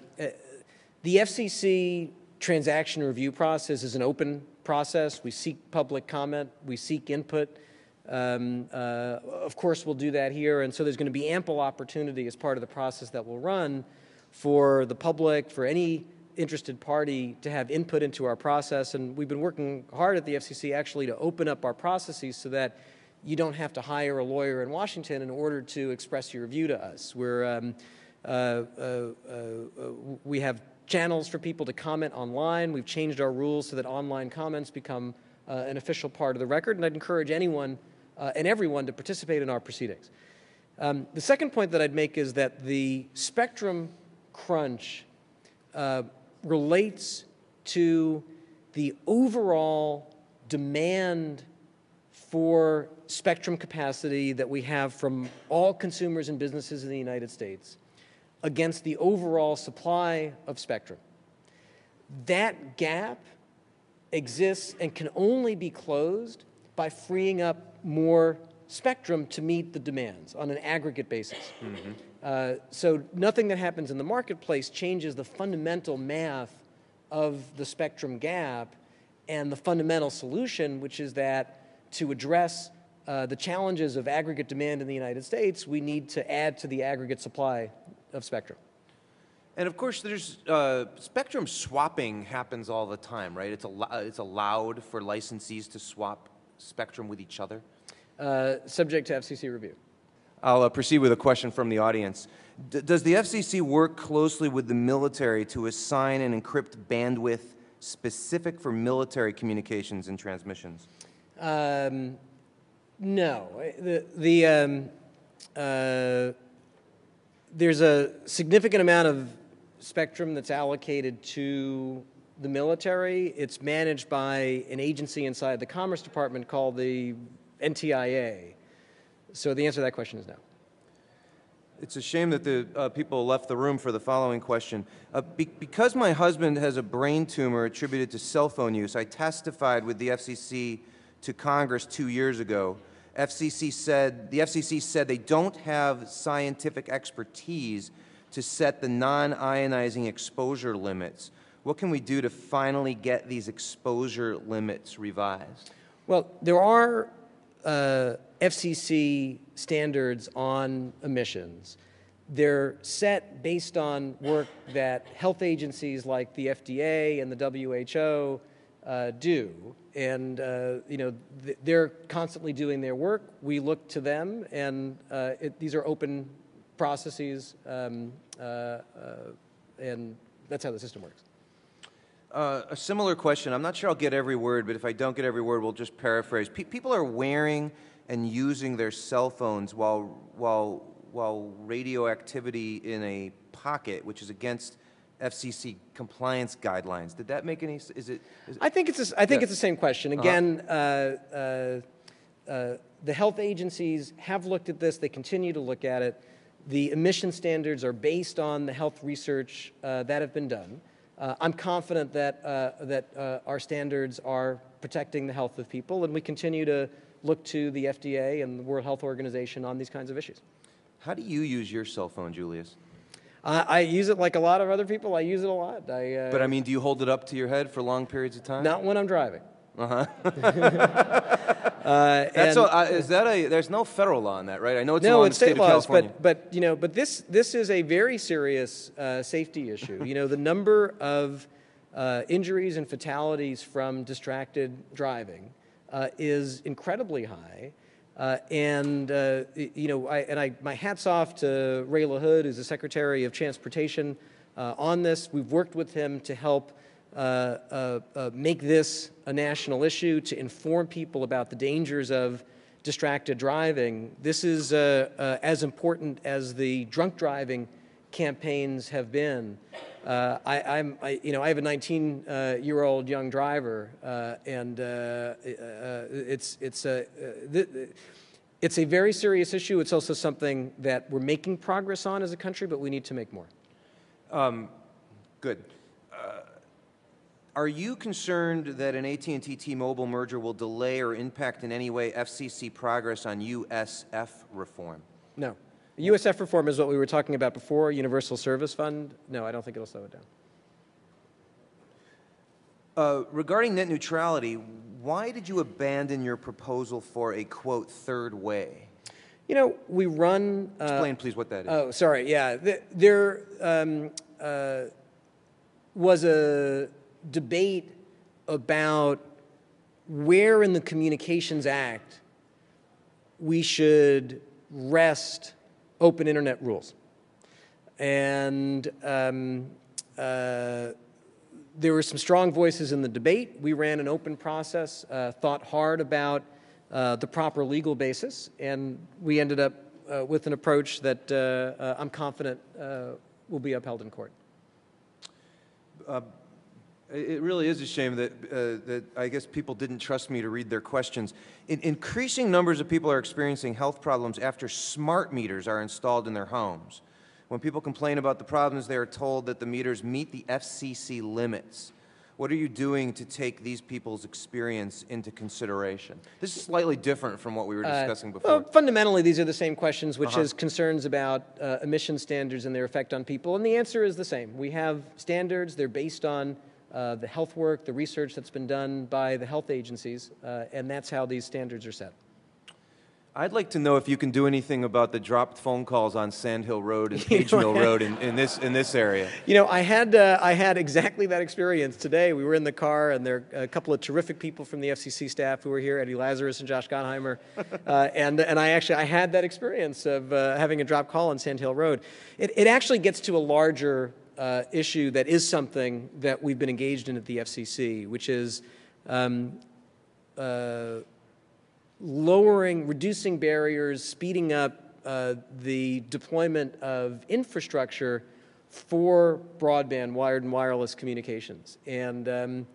the FCC transaction review process is an open process. We seek public comment, we seek input. Um, uh, of course, we'll do that here, and so there's going to be ample opportunity as part of the process that we'll run for the public, for any interested party to have input into our process. And we've been working hard at the FCC actually to open up our processes so that you don't have to hire a lawyer in Washington in order to express your view to us. We're, um, uh, uh, uh, we have channels for people to comment online. We've changed our rules so that online comments become uh, an official part of the record. And I'd encourage anyone uh, and everyone to participate in our proceedings. Um, the second point that I'd make is that the spectrum crunch uh, relates to the overall demand for spectrum capacity that we have from all consumers and businesses in the United States against the overall supply of spectrum. That gap exists and can only be closed by freeing up more spectrum to meet the demands on an aggregate basis. Mm -hmm. Uh, so nothing that happens in the marketplace changes the fundamental math of the spectrum gap and the fundamental solution, which is that to address uh, the challenges of aggregate demand in the United States, we need to add to the aggregate supply of spectrum. And of course, there's uh, spectrum swapping happens all the time, right? It's, al it's allowed for licensees to swap spectrum with each other. Uh, subject to FCC review. I'll uh, proceed with a question from the audience. D does the FCC work closely with the military to assign and encrypt bandwidth specific for military communications and transmissions? Um, no. The, the, um, uh, there's a significant amount of spectrum that's allocated to the military. It's managed by an agency inside the Commerce Department called the NTIA. So the answer to that question is no. It's a shame that the uh, people left the room for the following question. Uh, be because my husband has a brain tumor attributed to cell phone use, I testified with the FCC to Congress two years ago. FCC said, the FCC said they don't have scientific expertise to set the non-ionizing exposure limits. What can we do to finally get these exposure limits revised? Well, there are uh, FCC standards on emissions. They're set based on work that health agencies like the FDA and the WHO uh, do. And, uh, you know, th they're constantly doing their work. We look to them, and uh, it, these are open processes, um, uh, uh, and that's how the system works. Uh, a similar question. I'm not sure I'll get every word, but if I don't get every word, we'll just paraphrase. Pe people are wearing and using their cell phones while, while, while radioactivity in a pocket, which is against FCC compliance guidelines. Did that make any? Is it? Is I think it's. A, I think yeah. it's the same question. Uh-huh. Again, uh -huh. uh, uh, the health agencies have looked at this. They continue to look at it. The emission standards are based on the health research uh, that have been done. Uh, I'm confident that uh, that our standards are protecting the health of people, and we continue to look to the FDA and the World Health Organization on these kinds of issues. How do you use your cell phone, Julius? Uh, I use it like a lot of other people. I use it a lot. I, uh, but I mean, do you hold it up to your head for long periods of time? Not when I'm driving. Uh-huh. uh, That's a, uh, is that a? There's no federal law on that, right? I know it's no, it's state, state laws, but but you know, but this this is a very serious uh, safety issue. you know, the number of uh, injuries and fatalities from distracted driving uh, is incredibly high. Uh, and uh, you know, I, and I, my hats off to Ray LaHood, who's the Secretary of Transportation, uh, on this. We've worked with him to help uh, uh, uh, make this a national issue, to inform people about the dangers of distracted driving. This is as important as the drunk driving campaigns have been. Uh, I, am you know, I have a 19-year-old uh, young driver, uh, and uh, uh, it's it's a it's a very serious issue. It's also something that we're making progress on as a country, but we need to make more. Um, good. Are you concerned that an AT&T T-Mobile merger will delay or impact in any way FCC progress on USF reform? No. USF reform is what we were talking about before, Universal Service Fund. No, I don't think it'll slow it down. Uh, regarding net neutrality, why did you abandon your proposal for a, quote, third way? You know, we run... Uh, Explain, please, what that is. Oh, sorry, yeah. There um, uh, was a debate about where in the Communications Act we should rest open internet rules. And um, uh, there were some strong voices in the debate. We ran an open process, uh, thought hard about uh, the proper legal basis, and we ended up uh, with an approach that uh, uh, I'm confident will be upheld in court. It really is a shame that, uh, that I guess people didn't trust me to read their questions. In increasing numbers of people are experiencing health problems after smart meters are installed in their homes. When people complain about the problems, they are told that the meters meet the FCC limits. What are you doing to take these people's experience into consideration? This is slightly different from what we were uh, discussing uh, before. Well, fundamentally, these are the same questions, which uh -huh. is concerns about uh, emission standards and their effect on people. And the answer is the same. We have standards, they're based on uh, the health work, the research that's been done by the health agencies, uh, and that's how these standards are set. I'd like to know if you can do anything about the dropped phone calls on Sand Hill Road and Page Mill Road in, in, this in this area. You know, I had uh, I had exactly that experience today. We were in the car, and there are a couple of terrific people from the FCC staff who were here, Eddie Lazarus and Josh Gottheimer, uh, and and I actually I had that experience of uh, having a dropped call on Sand Hill Road. It, it actually gets to a larger uh, issue that is something that we've been engaged in at the FCC, which is um, uh, lowering, reducing barriers, speeding up uh, the deployment of infrastructure for broadband, wired and wireless communications. And um,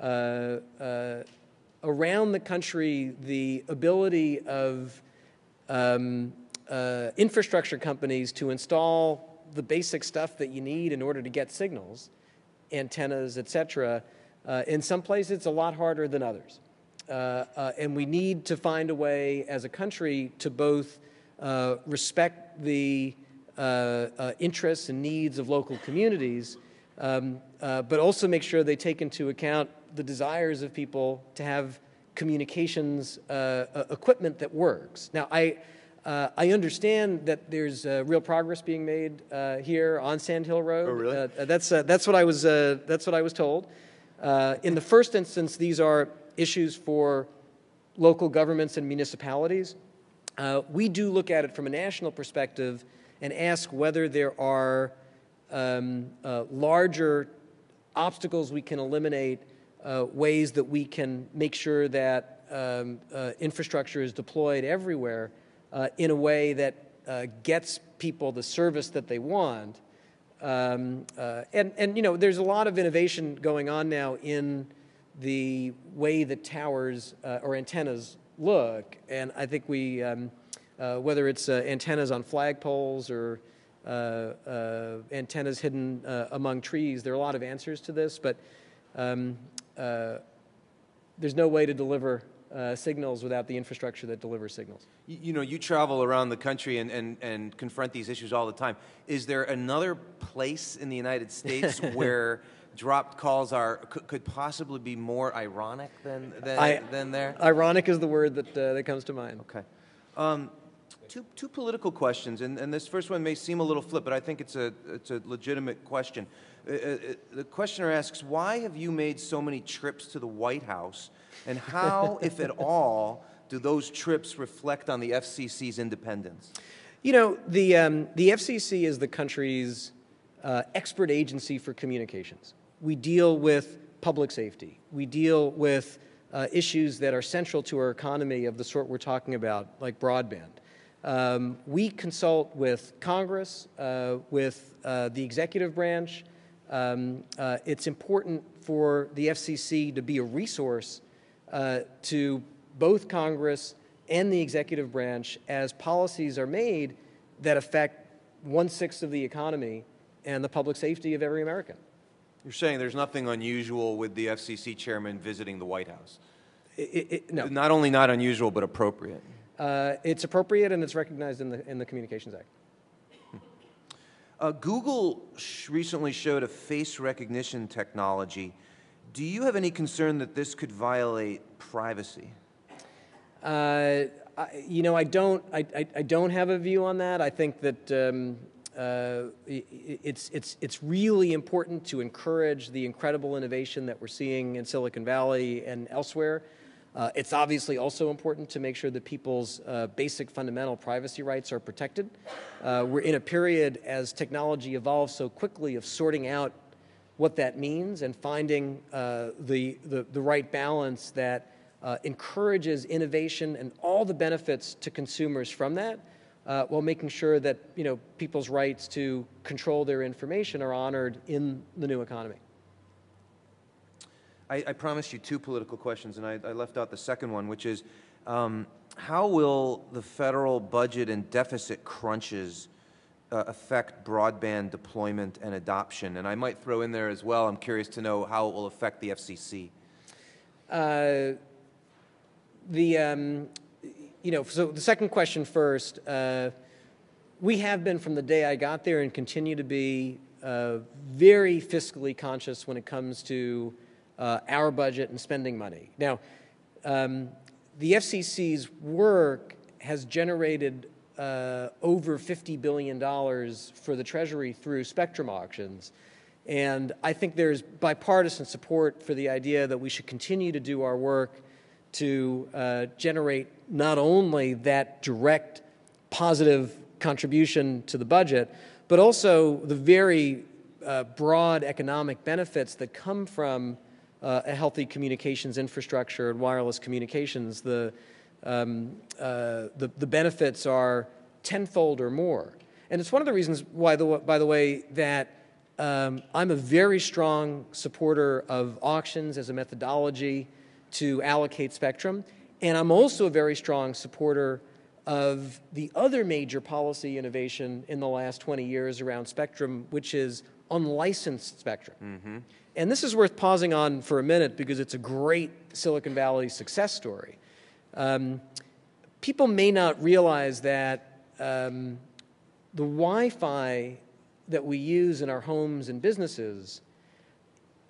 uh, uh, around the country, the ability of um, uh, infrastructure companies to install the basic stuff that you need in order to get signals, antennas, et cetera, uh, in some places it's a lot harder than others. Uh, uh, and we need to find a way as a country to both uh, respect the uh, interests and needs of local communities, um, but also make sure they take into account the desires of people to have communications equipment that works. Now, I, uh, I understand that there's uh, real progress being made uh, here on Sand Hill Road. Oh, really? that's, that's, what I was, that's what I was told. in the first instance, these are issues for local governments and municipalities. Uh, we do look at it from a national perspective and ask whether there are um, uh, larger obstacles we can eliminate, uh, ways that we can make sure that um, uh, infrastructure is deployed everywhere uh, in a way that uh, gets people the service that they want. Um, and, and, you know, there's a lot of innovation going on now in the way that towers uh, or antennas look. And I think we, um, uh, whether it's uh, antennas on flagpoles or uh, uh, antennas hidden uh, among trees, there are a lot of answers to this, but um, there's no way to deliver uh, signals without the infrastructure that delivers signals. You, you, know, you travel around the country and, and, and confront these issues all the time. Is there another place in the United States where dropped calls are could, could possibly be more ironic than than, I, than there? Ironic is the word that uh, that comes to mind. Okay. Um, two, two political questions, and, and this first one may seem a little flip, but I think it's a, it's a legitimate question. Uh, uh, the questioner asks, why have you made so many trips to the White House, and how, if at all, do those trips reflect on the FCC's independence? You know, the, um, the FCC is the country's uh, expert agency for communications we deal with public safety. We deal with uh, issues that are central to our economy of the sort we're talking about, like broadband. Um, we consult with Congress, uh, with uh, the executive branch. Um, uh, it's important for the FCC to be a resource uh, to both Congress and the executive branch as policies are made that affect one sixth of the economy and the public safety of every American. You're saying there's nothing unusual with the FCC chairman visiting the White House? It, it, no. Not only not unusual, but appropriate. Uh, it's appropriate and it's recognized in the, in the Communications Act. Uh, Google sh recently showed a face recognition technology. Do you have any concern that this could violate privacy? Uh, I, you know, I don't. I, I, I, don't have a view on that. I think that um, uh, it's, it's, it's really important to encourage the incredible innovation that we're seeing in Silicon Valley and elsewhere. Uh, it's obviously also important to make sure that people's uh, basic fundamental privacy rights are protected. Uh, we're in a period as technology evolves so quickly of sorting out what that means and finding uh, the, the, the, right balance that uh, encourages innovation and all the benefits to consumers from that uh, while making sure that you know people's rights to control their information are honored in the new economy. I, I promised you two political questions, and I, I, left out the second one, which is um, how will the federal budget and deficit crunches uh, affect broadband deployment and adoption? And I might throw in there as well. I'm curious to know how it will affect the FCC. Uh, the um, you know, so the second question first. Uh, we have been from the day I got there and continue to be uh, very fiscally conscious when it comes to uh, our budget and spending money. Now, um, the FCC's work has generated uh, over $50 billion for the Treasury through spectrum auctions. And I think there's bipartisan support for the idea that we should continue to do our work to uh, generate not only that direct positive contribution to the budget, but also the very uh, broad economic benefits that come from uh, a healthy communications infrastructure and wireless communications, the, um, uh, the, the benefits are tenfold or more. And it's one of the reasons why, the, by the way, that um, I'm a very strong supporter of auctions as a methodology to allocate spectrum. And I'm also a very strong supporter of the other major policy innovation in the last 20 years around spectrum, which is unlicensed spectrum. Mm-hmm. And this is worth pausing on for a minute because it's a great Silicon Valley success story. Um, people may not realize that um, the Wi Fi that we use in our homes and businesses.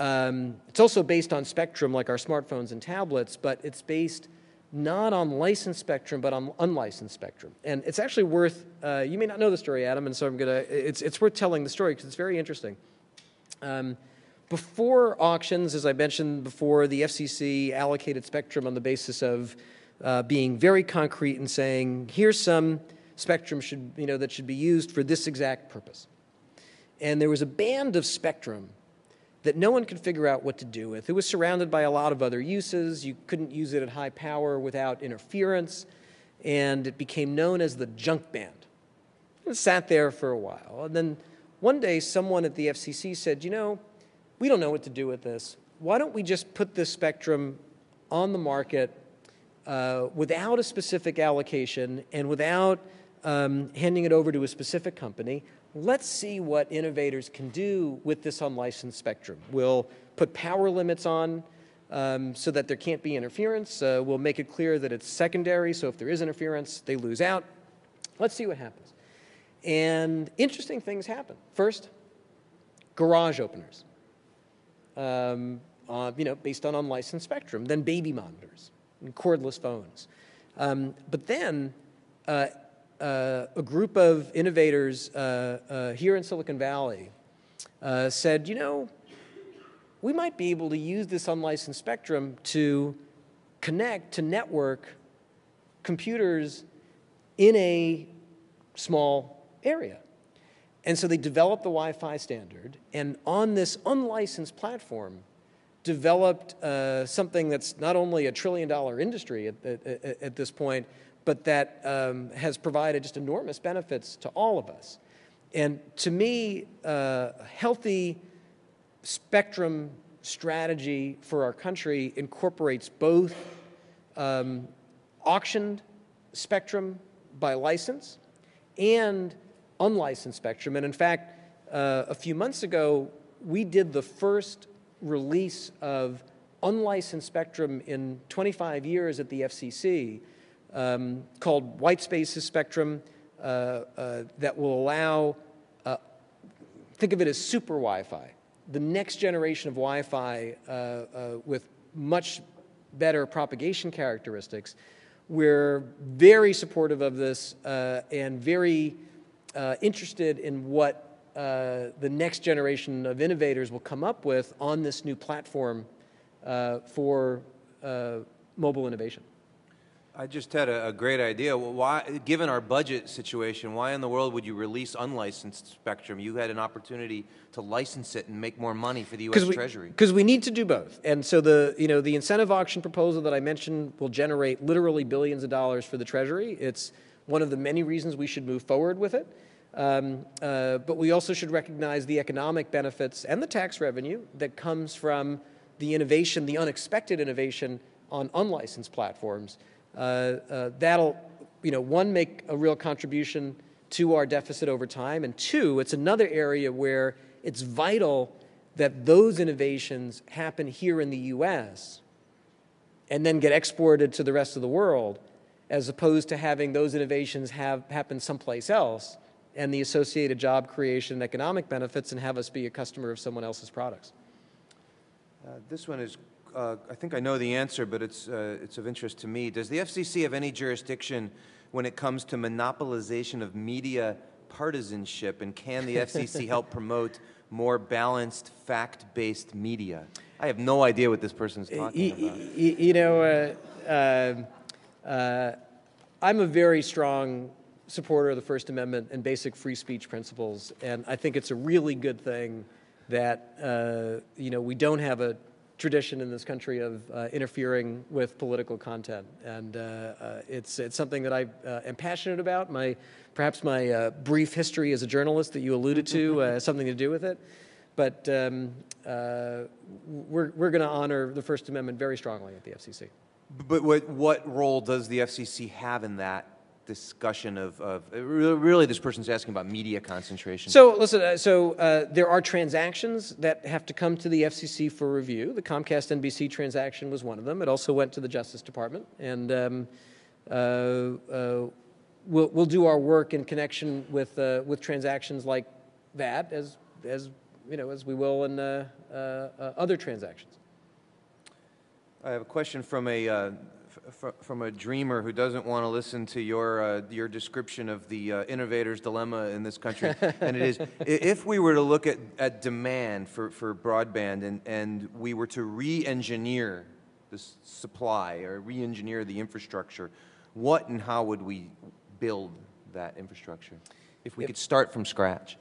Um, it's also based on spectrum like our smartphones and tablets, but it's based not on licensed spectrum, but on unlicensed spectrum. And it's actually worth, uh, you may not know the story, Adam, and so I'm gonna, it's, it's worth telling the story because it's very interesting. Um, before auctions, as I mentioned before, the FCC allocated spectrum on the basis of uh, being very concrete and saying, here's some spectrum should, you know, that should be used for this exact purpose. And there was a band of spectrum that no one could figure out what to do with. It was surrounded by a lot of other uses. You couldn't use it at high power without interference, and it became known as the junk band. It sat there for a while. And then one day, someone at the FCC said, You know, we don't know what to do with this. Why don't we just put this spectrum on the market uh, without a specific allocation and without um, handing it over to a specific company? let's see what innovators can do with this unlicensed spectrum. We'll put power limits on um, so that there can't be interference. Uh, we'll make it clear that it's secondary, so if there is interference, they lose out. Let's see what happens. And interesting things happen. First, garage openers, um, uh, you know, based on unlicensed spectrum. Then baby monitors and cordless phones. Um, but then uh, uh, a group of innovators uh, uh, here in Silicon Valley uh, said, you know, we might be able to use this unlicensed spectrum to connect to network computers in a small area. And so they developed the Wi Fi standard, and on this unlicensed platform, developed uh, something that's not only a trillion dollar industry at, at, at, this point, but that um, has provided just enormous benefits to all of us. And to me, uh, healthy spectrum strategy for our country incorporates both um, auctioned spectrum by license and unlicensed spectrum. And in fact, uh, a few months ago, we did the first release of unlicensed spectrum in 25 years at the FCC um, called white spaces spectrum uh, uh, that will allow, uh, think of it as super Wi Fi, the next generation of Wi Fi uh, uh, with much better propagation characteristics. We're very supportive of this uh, and very interested in what Uh, the next generation of innovators will come up with on this new platform uh, for uh, mobile innovation. I just had a, a, great idea. Why, given our budget situation, why in the world would you release unlicensed spectrum? You had an opportunity to license it and make more money for the U.S. We, Treasury. Because we need to do both. And so the you know the incentive auction proposal that I mentioned will generate literally billions of dollars for the Treasury. It's one of the many reasons we should move forward with it. Um, uh, but we also should recognize the economic benefits and the tax revenue that comes from the innovation, the unexpected innovation on unlicensed platforms. Uh, uh, that'll, you know, one, make a real contribution to our deficit over time, and two, it's another area where it's vital that those innovations happen here in the US and then get exported to the rest of the world, as opposed to having those innovations have happen someplace else and the associated job creation and economic benefits and have us be a customer of someone else's products. Uh, this one is uh, I think I know the answer, but it's, uh, it's of interest to me. Does the FCC have any jurisdiction when it comes to monopolization of media partisanship, and can the FCC help promote more balanced, fact-based media? I have no idea what this person's talking you, about. You, know, uh, um, uh, I'm a very strong supporter of the First Amendment and basic free speech principles, and I think it's a really good thing that uh, you know we don't have a tradition in this country of uh, interfering with political content, and uh, uh, it's it's something that I uh, am passionate about. My perhaps my uh, brief history as a journalist that you alluded to has something to do with it, but um, we're we're going to honor the First Amendment very strongly at the FCC. But what, what role does the FCC have in that discussion of, of really, this person's asking about media concentration? So listen, uh, so uh, there are transactions that have to come to the FCC for review. The Comcast NBC transaction was one of them. It also went to the Justice Department, and um, uh, uh, we'll, we'll do our work in connection with uh, with transactions like that, as as you know, as we will in uh, other transactions. I have a question from a, uh, from a dreamer who doesn't want to listen to your, uh, your description of the uh, innovator's dilemma in this country. and it is if we were to look at, at demand for, for broadband and, and we were to re engineer the s- supply or re engineer the infrastructure, what and how would we build that infrastructure? If we could start from scratch.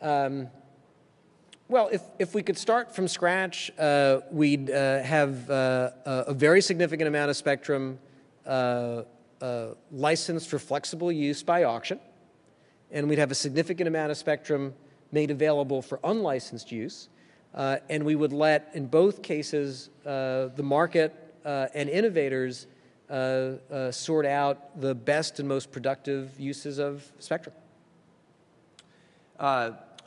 Um, well, if, if we could start from scratch, uh, we'd uh, have uh, a very significant amount of spectrum uh, uh, licensed for flexible use by auction, and we'd have a significant amount of spectrum made available for unlicensed use, uh, and we would let, in both cases, the market and innovators sort out the best and most productive uses of spectrum.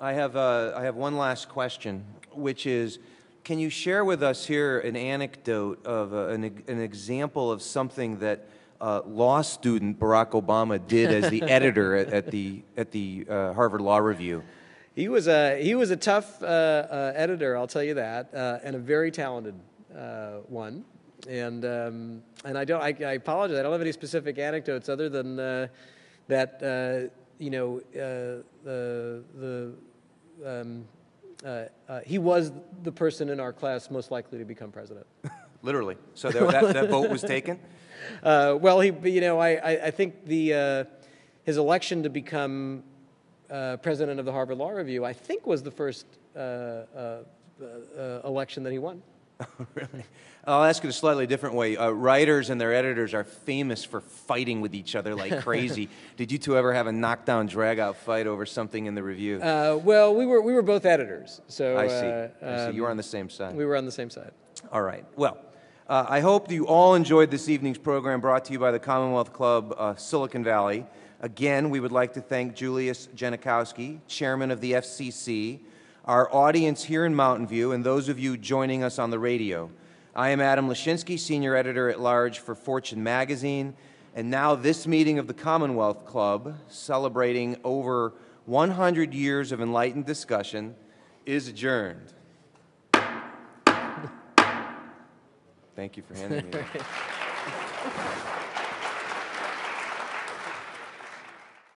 I have, uh, I have one last question, which is can you share with us here an anecdote of uh, an, an example of something that uh, law student Barack Obama did as the editor at, at the, at the uh, Harvard Law Review? He was a he was a tough uh, uh, editor, I'll tell you that, uh, and a very talented uh, one. And um, and I don't I, I apologize. I don't have any specific anecdotes other than uh, that uh, you know uh, the the um, uh, uh, he was the person in our class most likely to become president. Literally. So that, that, that vote was taken? Uh, well, he, you know, I, I, I think the, uh, his election to become uh, president of the Harvard Law Review, I think, was the first uh, uh, uh, election that he won. really? I'll ask it a slightly different way. Uh, writers and their editors are famous for fighting with each other like crazy. Did you two ever have a knockdown, drag-out fight over something in the review? Uh, well, we were, we were both editors, so I see. uh, I see. You were um, on the same side. we were on the same side. All right. Well, uh, I hope you all enjoyed this evening's program brought to you by the Commonwealth Club uh, Silicon Valley. Again, we would like to thank Julius Genachowski, chairman of the FCC, our audience here in Mountain View, and those of you joining us on the radio. I am Adam Lashinsky, senior editor at large for Fortune magazine, and now this meeting of the Commonwealth Club, celebrating over 100 years of enlightened discussion, is adjourned. Thank you for handing me that.